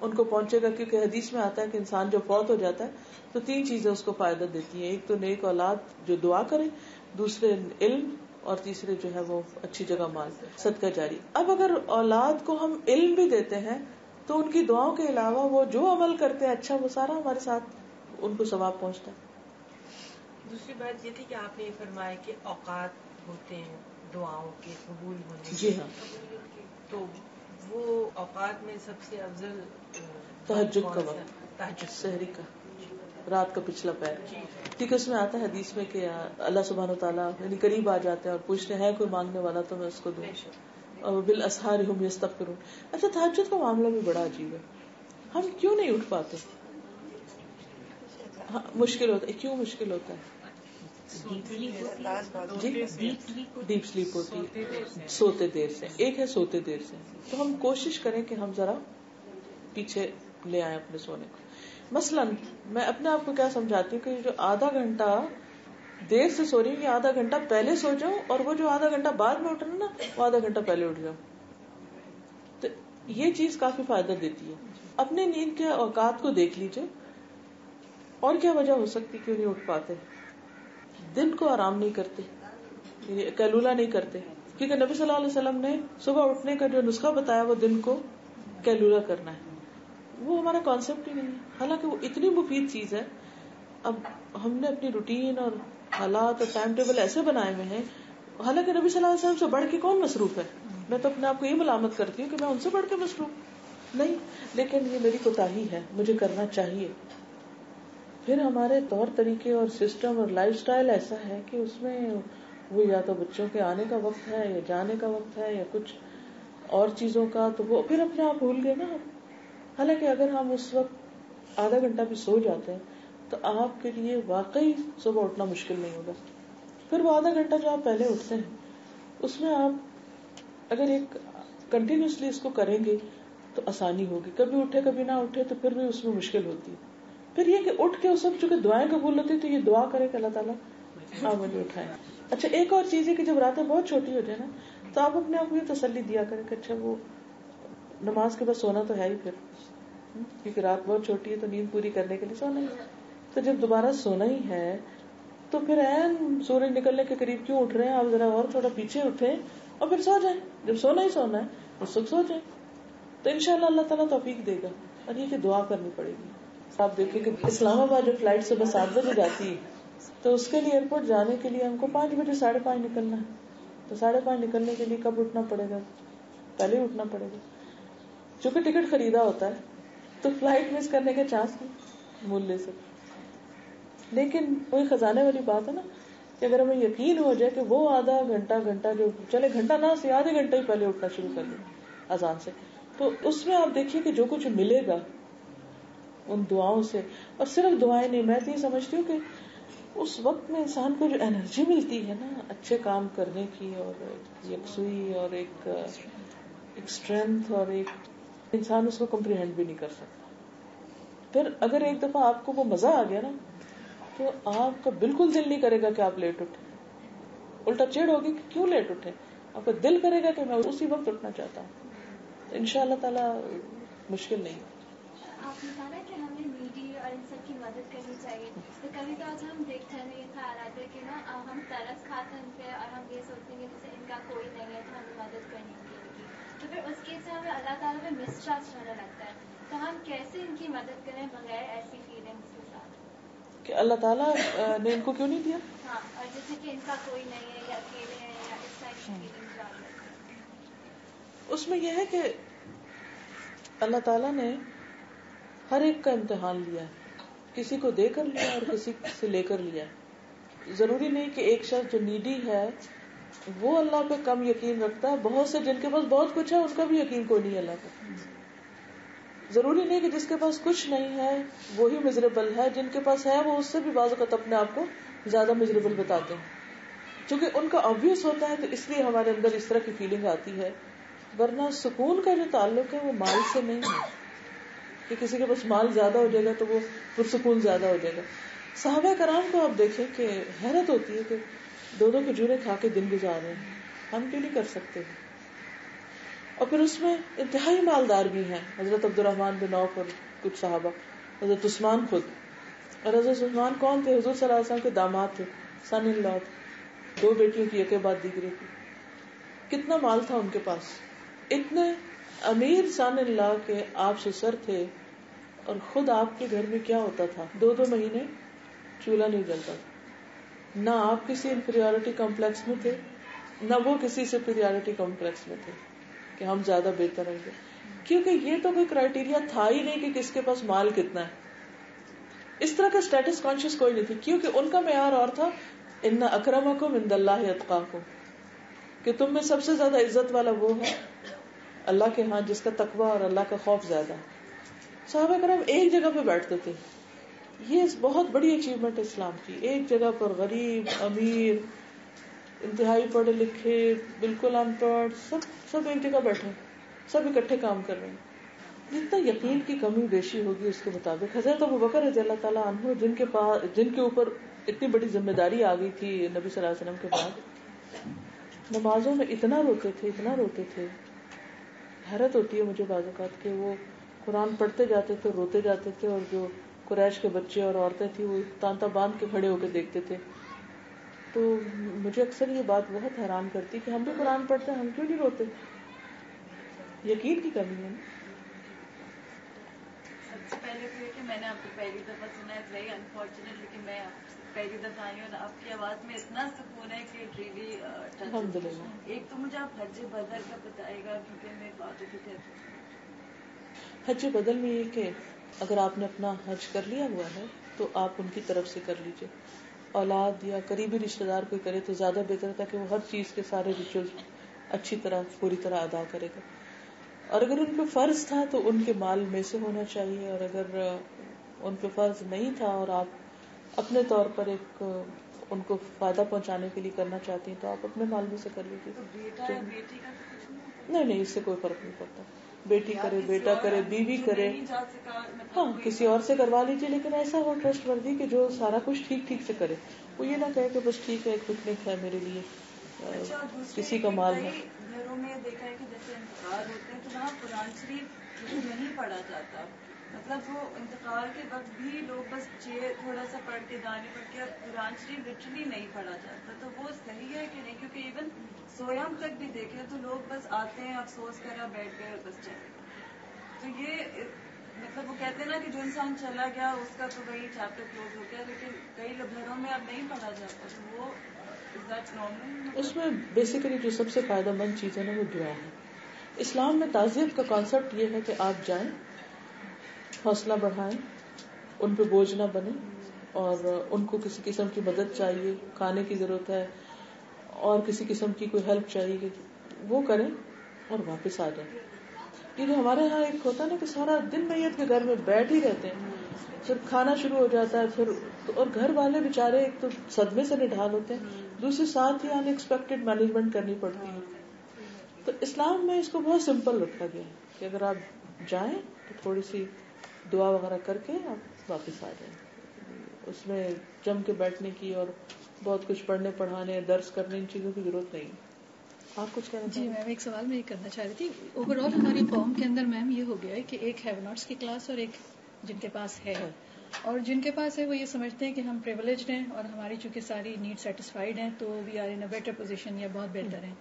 उनको पहुंचेगा क्योंकि हदीस में आता है कि इंसान जो फौत हो जाता है तो तीन चीज़ें उसको फ़ायदा देती हैं। एक तो नेक औलाद जो दुआ करे दूसरे इल्म और तीसरे जो है वो अच्छी जगह माल सदका जारी। अब अगर औलाद को हम इल्म भी देते हैं तो उनकी दुआओं के अलावा वो जो अमल करते हैं अच्छा वो सारा हमारे साथ उनको सवाब पहुँचता है। दूसरी बात ये थी कि आपने ये फरमाया कि औकात होते हैं दुआओं के कबूल होने जी हाँ। तो वो औकात में सबसे अफजल तहजद का वक्त। शहरी का। रात का पिछला पैर। क्योंकि उसमें आता है हदीस में कि अल्लाह सुबहान तला यानी करीब आ जाते हैं और पूछते हैं कोई मांगने वाला तो मैं उसको दूँ? और बिल असहार हूँ यस्तफ अच्छा तहजद का मामला भी बड़ा अजीब है। हम क्यों नहीं उठ पाते? हाँ, मुश्किल होता है। क्यों मुश्किल होता है? डीप स्लीप होती है। सोते देर से। एक है सोते देर से। तो हम कोशिश करें कि हम जरा पीछे ले आए अपने सोने को। मसलन, मैं अपने आप को क्या समझाती हूँ कि जो आधा घंटा देर से सो रही हूँ आधा घंटा पहले सो जाओ और वो जो आधा घंटा बाद में उठना ना, वो आधा घंटा पहले उठ जाओ तो ये चीज़ काफ़ी फ़ायदा देती है। अपने नींद के औकात को देख लीजिए, और क्या वजह हो सकती क्यों नहीं उठ पाते? दिन को आराम नहीं करते कैलूला नहीं करते। क्योंकि नबी सल्लल्लाहु अलैहि वसल्लम ने सुबह उठने का जो नुस्खा बताया, वो दिन को कैलूला करना है। वो हमारा कॉन्सेप्ट ही नहीं है। हालाँकि वो इतनी मुफीद चीज़ है। अब हमने अपनी रूटीन और हालात और टाइम टेबल ऐसे बनाए हुए हैं। हालाँकि नबी सल्लल्लाहु अलैहि से बढ़ के कौन मसरूफ है? मैं तो अपने आप को ये मलामत करती हूँ कि मैं उनसे बढ़ के मसरूफ। नहीं, लेकिन ये मेरी कोताही है। मुझे करना चाहिए। फिर हमारे तौर तरीके और सिस्टम और लाइफस्टाइल ऐसा है कि उसमें वो या तो बच्चों के आने का वक्त है या जाने का वक्त है या कुछ और चीज़ों का तो वो फिर अपने आप भूल गए ना हालाँकि अगर हम उस वक्त आधा घंटा भी सो जाते हैं तो आपके लिए वाकई सुबह उठना मुश्किल नहीं होगा। फिर वो आधा घंटा जो आप पहले उठते हैं, उसमें आप अगर एक कंटिन्यूसली इसको करेंगे तो आसानी होगी। कभी उठे, कभी ना उठे तो फिर भी उसमें मुश्किल होती है। फिर ये कि उठ के उस सब चूँकि दुआएँ कबूल होती तो ये दुआ करे कि अल्लाह ताला हाँ मुझे उठाए। अच्छा एक और चीज़ है कि जब रातें बहुत छोटी हो जाए ना तो आप अपने आप को ये तसली दिया करें कि अच्छा वो नमाज़ के बाद सोना तो है ही फिर। क्योंकि रात बहुत छोटी है तो नींद पूरी करने के लिए सोना ही तो जब दोबारा सोना ही है तो फिर एन सूरज निकलने के करीब क्यों उठ रहे हैं? आप जरा और थोड़ा पीछे उठे और फिर सो जाए। जब सोना ही सोना है उस वक्त सो जाए। तो इनशाला अल्लाह ताला तोफीक देगा। और ये की दुआ करनी पड़ेगी। आप देखिए कि इस्लामाबाद जो फ़्लाइट सुबह सात बजे जाती है तो उसके लिए एयरपोर्ट जाने के लिए हमको पाँच बजे साढ़े पाँच निकलना है। तो साढ़े पाँच निकलने के लिए कब उठना पड़ेगा? पहले उठना पड़ेगा। चूँकि टिकट खरीदा होता है तो फ़्लाइट मिस करने के चांस नहीं मूल्य से। लेकिन वही खजाने वाली बात है ना, कि अगर हमें यकीन हो जाए कि वो आधा घंटा घंटा जो, चले घंटा ना, से आधे घंटे ही पहले उठना शुरू कर दें, अजान से। तो उसमें आप देखिए कि जो कुछ मिलेगा, उन दुआओं से। और सिर्फ़ दुआएँ नहीं, मैं तो ये समझती हूँ कि उस वक्त में इंसान को जो एनर्जी मिलती है ना, अच्छे काम करने की और यकसुई और एक एक स्ट्रेंथ और एक इंसान उसको कम्प्रीहेंड भी नहीं कर सकता। फिर अगर एक दफ़ा आपको वो मज़ा आ गया ना तो आपका बिल्कुल दिल नहीं करेगा कि आप लेट उठे। उल्टा चिड़ होगी कि क्यों लेट उठे? आपका दिल करेगा कि मैं उसी वक्त उठना चाहता हूँ। तो इनशाला ताला मुश्किल नहीं आपने कहा कि हमें नीडी और इन सब की मदद करनी चाहिए। तो कभी तो आज हम देखते हैं आते कि ना हम तरस खाते हैं और हम ये सोचते हैं जैसे इनका कोई नहीं है तो हमें मदद करनी तो फिर उसके से हमें अल्लाह ताला में मिसट्रस्ट होने लगता है। तो हम कैसे इनकी मदद करें बगैर ऐसी फीलिंग्स के साथ? कि अल्लाह ताला ने इनको क्यों नहीं दिया? हाँ और जैसे कि इनका कोई नहीं है या अकेले हैं या इस टाइप की फीलिंग्स उसमें यह है कि अल्लाह ताला ने हर एक का इम्तिहान लिया है। किसी को देकर लिया और किसी से लेकर लिया ज़रूरी नहीं कि एक शख्स जो नीडी है वो अल्लाह पे कम यकीन रखता है। बहुत से जिनके पास बहुत कुछ है, उनका भी यकीन कोई नहीं अल्लाह पे। ज़रूरी नहीं कि जिसके पास कुछ नहीं है, वो ही मिजरेबल है। जिनके पास है, वो उससे भी बाजुकत अपने आप को ज़्यादा मिजरेबल बताते हैं। क्योंकि उनका ऑब्वियस होता है तो इसलिए हमारे अंदर इस तरह की फीलिंग आती है। वरना सुकून का जो ताल्लुक है, वो माल से नहीं है। कि किसी के पास माल ज़्यादा हो जाएगा तो वो पुरसकून ज़्यादा हो जाएगा। साहबा कराम को आप देखें कि हैरत होती है कि दो दो खजूरें खा के दिन गुजार रहे हैं हम क्यों नहीं कर सकते? और फिर उसमें इंतहाई मालदार भी हैं, हज़रत अब्दुलरहमान बिन औफ और कुछ साहबा, हज़रत उस्मान खुद। और हज़रत उस्मान कौन थे? हजूर सलाम के दामाद थे सन इन लॉ थे। दो बेटियों की एक बाद दिगरी की। कितना माल था उनके पास? इतने अमीर सन इन लॉ के आप ससर थे, और खुद आपके घर में क्या होता था? दो दो महीने चूल्हा नहीं जलता था। ना आप किसी इंफीरियोरिटी कॉम्प्लेक्स में थे, ना वो किसी सुपीरियोरिटी कॉम्प्लेक्स में थे कि हम ज़्यादा बेहतर होंगे। क्योंकि ये तो कोई क्राइटेरिया था ही नहीं कि किसके पास माल कितना है। इस तरह का स्टेटस कॉन्शियस कोई नहीं थी, क्योंकि उनका मैार और था, इन्ना अक्रम को मिंदल्ला को कि तुम में सबसे ज़्यादा इज़्ज़त वाला वो है, अल्लाह के यहाँ जिसका तकवा और अल्लाह का खौफ ज़्यादा है। साहब करम एक जगह पे बैठते थे। ये बहुत बड़ी अचीवमेंट है इस्लाम की। एक जगह पर गरीब, अमीर, इंतहाई पढ़े लिखे, बिल्कुल अनपढ़ सब सब एक जगह बैठे सब इकट्ठे काम कर रहे हैं। जितना यकीन की कमी बेशी होगी उसके मुताबिक। हज़रत अबू बकर रज़ी तला जिनके पास, जिनके ऊपर इतनी बड़ी ज़िम्मेदारी आ गई थी नबी वसल्लम के बाद, नमाजों में इतना रोते थे, इतना रोते थे। हैरत होती है मुझे बाजूकात के। वो कुरान पढ़ते जाते थे, रोते जाते थे और जो कुरैश के बच्चे और औरतें थी वो तांता बाँध के खड़े होकर देखते थे। तो मुझे अक्सर ये बात बहुत हैरान करती कि हम भी कुरान पढ़ते हैं हम क्यों नहीं रोते? यकीन की कमी है सबसे पहले तो कि मैंने आपको पहली दफ़ा सुना है वेरी मैं पहली दफ़ा आई हूँ आपकी आवाज़ में इतना सुकून है कि रियली अल्हम्दुलिल्लाह। एक तो मुझे आप हज बदल का बताएगा क्योंकि मेरे बातों की कहते हज बदल में ये कि अगर आपने अपना हज कर लिया हुआ है तो आप उनकी तरफ़ से कर लीजिए। औलाद या करीबी रिश्तेदार कोई करे तो ज़्यादा बेहतर था कि वो हर चीज़ के सारे रिचुअल अच्छी तरह पूरी तरह अदा करेगा। और अगर उन पर फ़र्ज़ था तो उनके माल में से होना चाहिए और अगर उन पर फ़र्ज़ नहीं था और आप अपने तौर पर एक उनको फ़ायदा पहुँचाने के लिए करना चाहती हैं तो आप अपने माल में से कर लीजिए। नहीं नहीं इससे कोई फ़र्क नहीं पड़ता। बेटी करे बेटा करे बीवी करे। मतलब हाँ किसी और से करवा लीजिए लेकिन ऐसा हो ट्रस्ट वर्दी की जो सारा कुछ ठीक ठीक से करे। वो ये ना कहे कि बस ठीक है एक पिकनिक है मेरे लिए। अच्छा, किसी का माल है। घरों में देखा है कि जैसे होते हैं तो वहाँ कुरान शरीफ नहीं पढ़ा जाता। मतलब वो इंतकाल के वक्त भी लोग बस चेयर थोड़ा सा पढ़ के, गाने पढ़ के कुरान शरीफ लिटरली नहीं पढ़ा जाता। तो वो सही है कि नहीं? क्योंकि इवन सोयाम तक भी देखें तो लोग बस आते हैं, अफसोस करा बैठ गए बस चले तो ये मतलब वो कहते हैं ना कि जो इंसान चला गया, उसका तो वही चैप्टर क्लोज हो गया, लेकिन कई घरों में अब नहीं पढ़ा जाता। तो वो इज़ उसमें बेसिकली जो सबसे फ़ायदेमंद चीज़ है ना, वो दुआ है। इस्लाम में ताजियत का कॉन्सेप्ट ये है कि आप जाएँ हौसला बढ़ाएँ, उन पे बोझ ना बने और उनको किसी किस्म की मदद चाहिए, खाने की ज़रूरत है और किसी किस्म की कोई हेल्प चाहिए, वो करें और वापस आ जाएँ। जो हमारे यहाँ एक होता है ना कि सारा दिन मैयत के घर में बैठ ही रहते हैं। फिर खाना शुरू हो जाता है, फिर तो और घर वाले बेचारे एक तो सदमे से निढाल होते हैं, दूसरे साथ ही अनएक्सपेक्टेड मैनेजमेंट करनी पड़ती है। तो इस्लाम में इसको बहुत सिंपल रखा गया है कि अगर आप जाएँ तो थोड़ी सी दुआ वगैरह करके आप वापस आ जाएँ। उसमें जम के बैठने की और बहुत कुछ पढ़ने पढ़ाने दर्ज करने इन चीज़ों की ज़रूरत नहीं। आप कुछ कहना जी मैम एक सवाल मैं ये करना चाह रही थी। ओवरऑल हमारी कॉम के अंदर मैम ये हो गया है कि एक हैव नॉट्स की क्लास और एक जिनके पास है। और जिनके पास है वो ये समझते हैं कि हम प्रिविलेज हैं और हमारी चूँकि सारी नीड सेटिस्फाइड हैं तो we are in a better position या बहुत बेहतर है।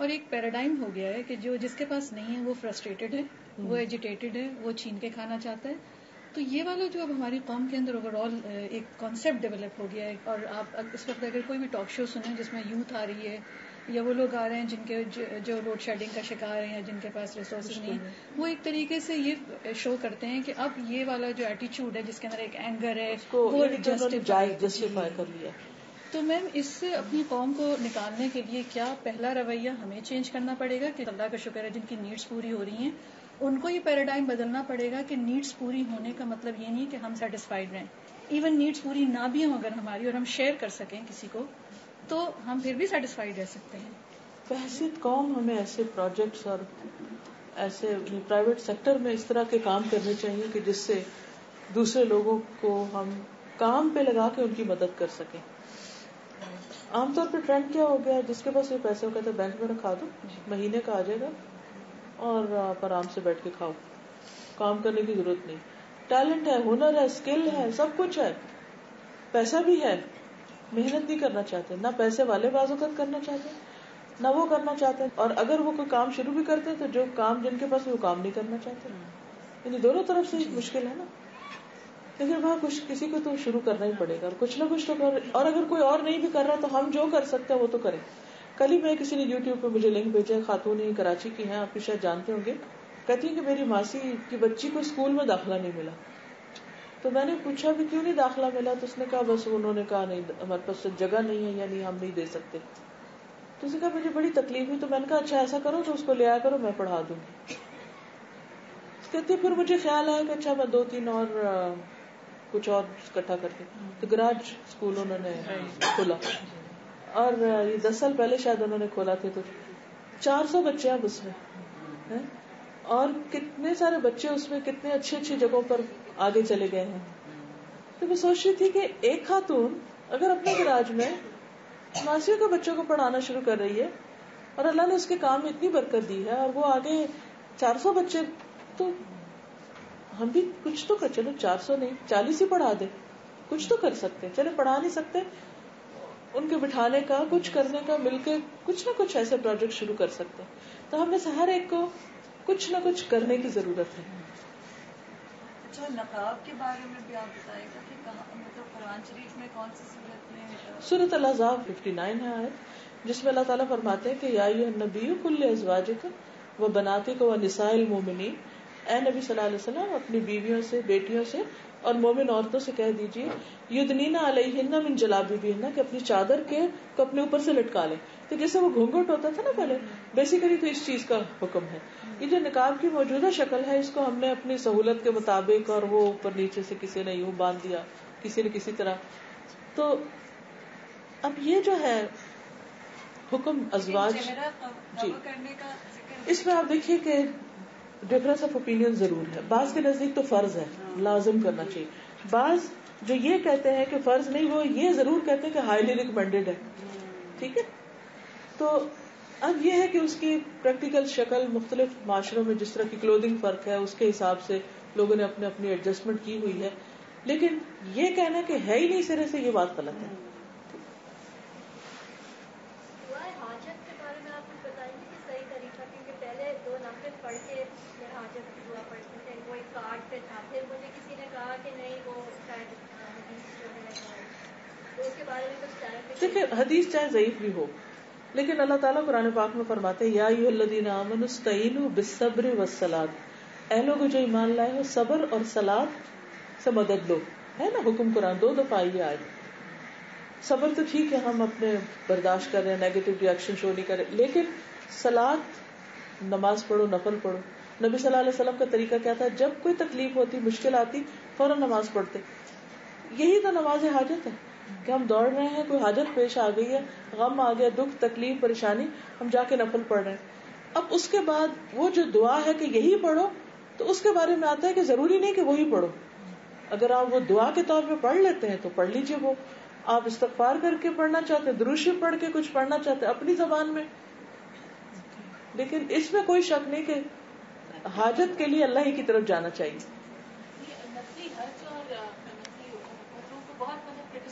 और एक पैराडाइम हो गया है कि जो जिसके पास नहीं है वो फ्रस्ट्रेटेड है। वो एजिटेटेड है वो छीन के खाना चाहता है। तो ये वाला जो अब हमारी कॉम के अंदर ओवरऑल एक कॉन्सेप्ट डेवलप हो गया है और आप इस वक्त अगर कोई भी टॉक शो सुने जिसमें यूथ आ रही है या वो लोग आ रहे हैं जिनके जो- जो लोड शेडिंग का शिकार हैं या जिनके पास रिसोर्सेज नहीं है। वो एक तरीके से ये शो करते हैं कि अब ये वाला जो एटीट्यूड है जिसके अंदर एक एंगर है वो जस्टिफाई कर लिया। तो मैम इससे अपनी कौम को निकालने के लिए क्या पहला रवैया हमें चेंज करना पड़ेगा कि अल्लाह का शुक्र है जिनकी नीड्स पूरी हो रही हैं उनको ये पैराडाइम बदलना पड़ेगा कि नीड्स पूरी होने का मतलब ये नहीं कि हम सेटिस्फाइड रहें। इवन नीड्स पूरी ना भी हों अगर हमारी और हम शेयर कर सकें किसी को तो हम फिर भी सेटिस्फाइड रह सकते हैं। बहसीत कौम हमें ऐसे प्रोजेक्ट्स और ऐसे प्राइवेट सेक्टर में इस तरह के काम करने चाहिए कि जिससे दूसरे लोगों को हम काम पे लगा के उनकी मदद कर सकें? आमतौर पर ट्रेंड क्या हो गया? जिसके पास ये पैसे हो कहते बैंक में रखा दो। महीने का आ जाएगा। और आप आराम से बैठ के खाओ। काम करने की ज़रूरत नहीं। टैलेंट है, हुनर है स्किल है, सब कुछ है। पैसा भी है। मेहनत नहीं करना चाहते। ना पैसे वाले बाजुकत करना चाहते ना वो करना चाहते और अगर वो कोई काम शुरू भी करते हैं तो जो काम जिनके पास वो काम नहीं करना चाहते। यानी दोनों तरफ़ से मुश्किल है ना। लेकिन वहाँ कुछ, किसी को तो शुरू करना ही पड़ेगा। और कुछ ना कुछ तो कर और अगर कोई और नहीं भी कर रहा तो हम जो कर सकते हैं, वो तो करें। कल ही मैं किसी ने यूट्यूब पे मुझे लिंक भेजा है, खातून ही कराची की हैं आप शायद जानते होंगे। कहती है कि मेरी मासी की बच्ची को स्कूल में दाखिला नहीं मिला। तो मैंने पूछा भी क्यों नहीं दाखिला मिला? तो उसने कहा बस उन्होंने कहा नहीं हमारे पास तो जगह नहीं है यानी हम नहीं दे सकते। तो उसने कहा मुझे बड़ी तकलीफ़ हुई। तो मैंने कहा अच्छा ऐसा करो तो उसको ले आया करो मैं पढ़ा दूँगी। कहती है, फिर मुझे ख्याल आया कि अच्छा मैं दो तीन और कुछ और इकट्ठा करके तो गराज स्कूल उन्होंने खोला। और, ये दस साल पहले शायद उन्होंने खोला थे तो। चार सौ बच्चे अब उसमें और कितने सारे बच्चे उसमें, कितने अच्छी अच्छी जगहों पर आगे चले गए हैं। तो मैं सोच रही थी कि एक खातून अगर अपने गराज में मासियों के बच्चों को पढ़ाना शुरू कर रही है और अल्लाह ने उसके काम में इतनी बरकत दी है और वो आगे 400 बच्चे तो हम भी कुछ तो कर, चलो 400 नहीं 40 ही पढ़ा दे, कुछ तो कर सकते चले पढ़ा नहीं सकते उनके बिठाने का कुछ करने का मिलके कुछ ना कुछ ऐसे प्रोजेक्ट शुरू कर सकते हैं। तो हमें से हर एक को कुछ ना कुछ करने की ज़रूरत है। अच्छा नकाब के बारे में भी आप बताएगा कि कहाँ मतलब कुरान शरीफ में कौन सी सूरत में सूरत अलाजाब 59 है आयत जिसमें अल्लाह ताला फरमाते हैं कि या नबी कुल्ले अजवाजिक व बनाते को व निसाइल मोमिनी ए नबी सल्लल्लाहु अपनी बीवियों से बेटियों से और मोमिन औरतों से कह दीजिए युद्धनीना अलहिन्ना मिन जलाबी भी कि अपनी चादर के को अपने ऊपर से लटका ले। तो जैसे वो घूंघट होता था ना पहले बेसिकली तो इस चीज़ का हुक्म है। ये जो निकाब की मौजूदा शक्ल है इसको हमने अपनी सहूलत के मुताबिक और वो ऊपर नीचे से किसी ने यूँ बाँध दिया किसी ने किसी तरह। तो अब ये जो है हुक्म अजवाज जी। इसमें आप देखिए कि डिफरेंस ऑफ़ ओपिनियन ज़रूर है। बाज के नज़दीक तो फ़र्ज़ है, लाजम करना चाहिए। बाज जो ये कहते हैं कि फ़र्ज़ नहीं, वो ये ज़रूर कहते हैं कि हाईली रिकमेंडेड है। ठीक है? तो अब ये है कि उसकी प्रैक्टिकल शक्ल मुख्तलिफ़ माशरों में जिस तरह की क्लोथिंग फ़र्क है, उसके हिसाब से लोगों ने अपने अपनी एडजस्टमेंट की हुई है। लेकिन ये कहना कि है ही नहीं सिरे से, ये बात गलत है। देखिए हदीस चाहे जयीफ भी हो लेकिन अल्लाह ताला कुरान पाक में फरमाते या बिसब्र ए लोग जो ईमान लाए हो सबर और सलाद से मदद लो। है ना? हुक्म कुरान दो दफ़ा ये आए। सबर तो ठीक है हम अपने बर्दाश्त कर रहे हैं नेगेटिव रिएक्शन शो नहीं कर रहे लेकिन सलाद नमाज़ पढ़ो नफल पढ़ो। नबी सल्लल्लाहु अलैहि वसल्लम का तरीका क्या था? जब कोई तकलीफ़ होती मुश्किल आती फ़ौरन नमाज़ पढ़ते। यही तो नमाज़ हाजत है। कि हम दौड़ रहे हैं, कोई हाजत पेश आ गई है, गम आ गया, दुख, तकलीफ़, परेशानी, हम जाके नफल पढ़ रहे हैं। अब उसके बाद वो जो दुआ है कि यही पढ़ो तो उसके बारे में आता है कि ज़रूरी नहीं कि वही पढ़ो। अगर आप वो दुआ के तौर पे पढ़ लेते हैं तो पढ़ लीजिए वो। आप इस्तफार करके पढ़ना चाहते हैं दुरुशी पढ़ के कुछ पढ़ना चाहते हैं, अपनी जबान में। लेकिन इसमें कोई शक नहीं कि हाजत के लिए अल्लाह ही की तरफ़ जाना चाहिए।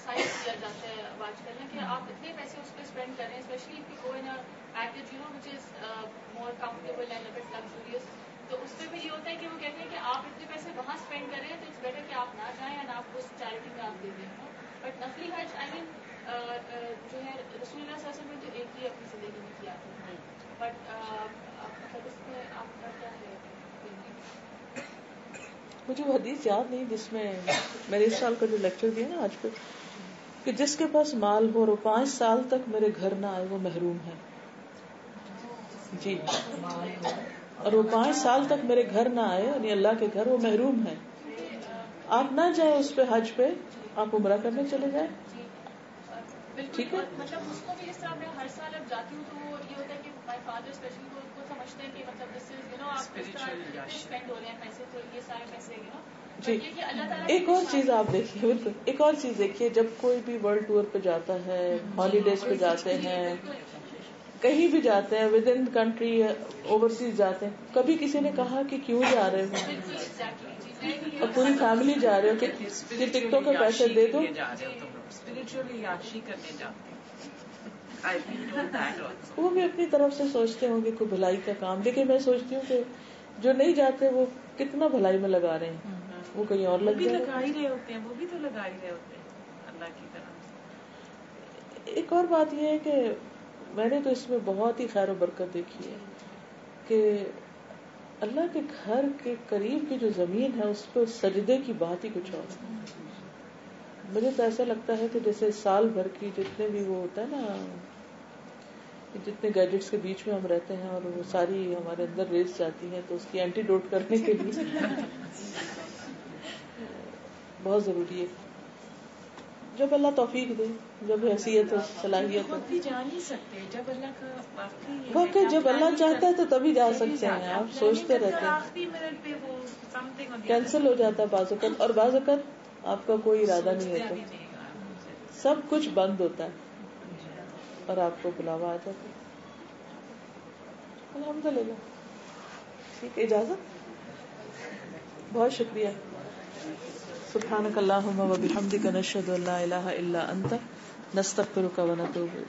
क्रिटिसाइज किया जाता है आजकल ना कि आप इतने पैसे उस पर स्पेंड कर रहे हैं specially if you go in package you know which is more comfortable and bit luxurious तो उस पर भी ये होता है कि वो कहते हैं कि आप इतने पैसे वहाँ स्पेंड कर रहे हैं तो इट्स बेटर कि आप ना जाएँ एंड आप उस चैरिटी में आप दे दें बट नफली हज आई मीन जो है रसूल ने तो एक ही अपनी ज़िंदगी में किया था। बट मतलब इसमें आपका क्या है? मुझे वो हदीस याद नहीं जिसमें मैंने इस साल का जो लेक्चर दिया ना आज पे कि जिसके पास माल हो और पाँच साल तक मेरे घर ना आए वो महरूम है। जी। और वो पाँच साल तक मेरे घर ना आए यानी अल्लाह के घर वो महरूम है। आप ना जाए उस पे हज पे आप उम्र करने चले जाए। ठीक है? मतलब उसको भी इस तरह मैं हर साल अब जाती हूँ तो ये होता है कि माय फादर स्पेशली तो उनको समझते हैं कि मतलब दिस इज़ यू नो आप इस तरह स्पेंड हो रहे हैं पैसे तो ये सारे पैसे यू नो जी एक और चीज़ आप देखिए एक और चीज़ देखिए जब कोई भी वर्ल्ड टूर पे जाता है हॉलीडेज पे जाते हैं कहीं भी जाते हैं विद इन कंट्री ओवरसीज जाते हैं कभी किसी ने कहा कि क्यों जा रहे हो? और पूरी फैमिली जा रहे हो कि टिकटों के पैसे दे दो? वो भी अपनी तरफ़ से सोचते होंगे कोई भलाई का काम। लेकिन मैं सोचती हूँ कि जो नहीं जाते वो कितना भलाई में लगा रहे हैं। वो कहीं और लग भी लगा ही रहे होते हैं वो भी तो लगा ही रहे होते हैं अल्लाह की तरफ़ एक और बात यह है कि मैंने तो इसमें बहुत ही खैर बरकत देखी है कि अल्लाह के घर के करीब की जो ज़मीन है उस पर सजदे की बात ही कुछ और है। मुझे तो ऐसा लगता है कि जैसे साल भर की जितने भी वो होता है ना जितने गैजेट्स के बीच में हम रहते हैं और वो सारी हमारे अंदर रेस जाती है तो उसकी एंटीडोट करने के लिए। (laughs) बहुत ज़रूरी है। जब अल्लाह तौफीक दे जब हैसियत हो सलाहियत हो। भी जा नहीं सकते जब अल्लाह का वाकई जब अल्लाह चाहता है तो तभी जा सकते हैं आप सोचते रहते हैं। कैंसिल हो। जाता है बाजुकत और बाजुकत आपका कोई इरादा नहीं होता। सब कुछ बंद होता है। और आपको बुलावा आ जाता है। अल्हम्दुलिल्लाह। ठीक इजाज़त? बहुत शुक्रिया। सुबहानक अल्लाहुम्मा व बिहम्दिका नशहदु इलाहा इल्ला अंत नस्तगफिरुका व नतूबु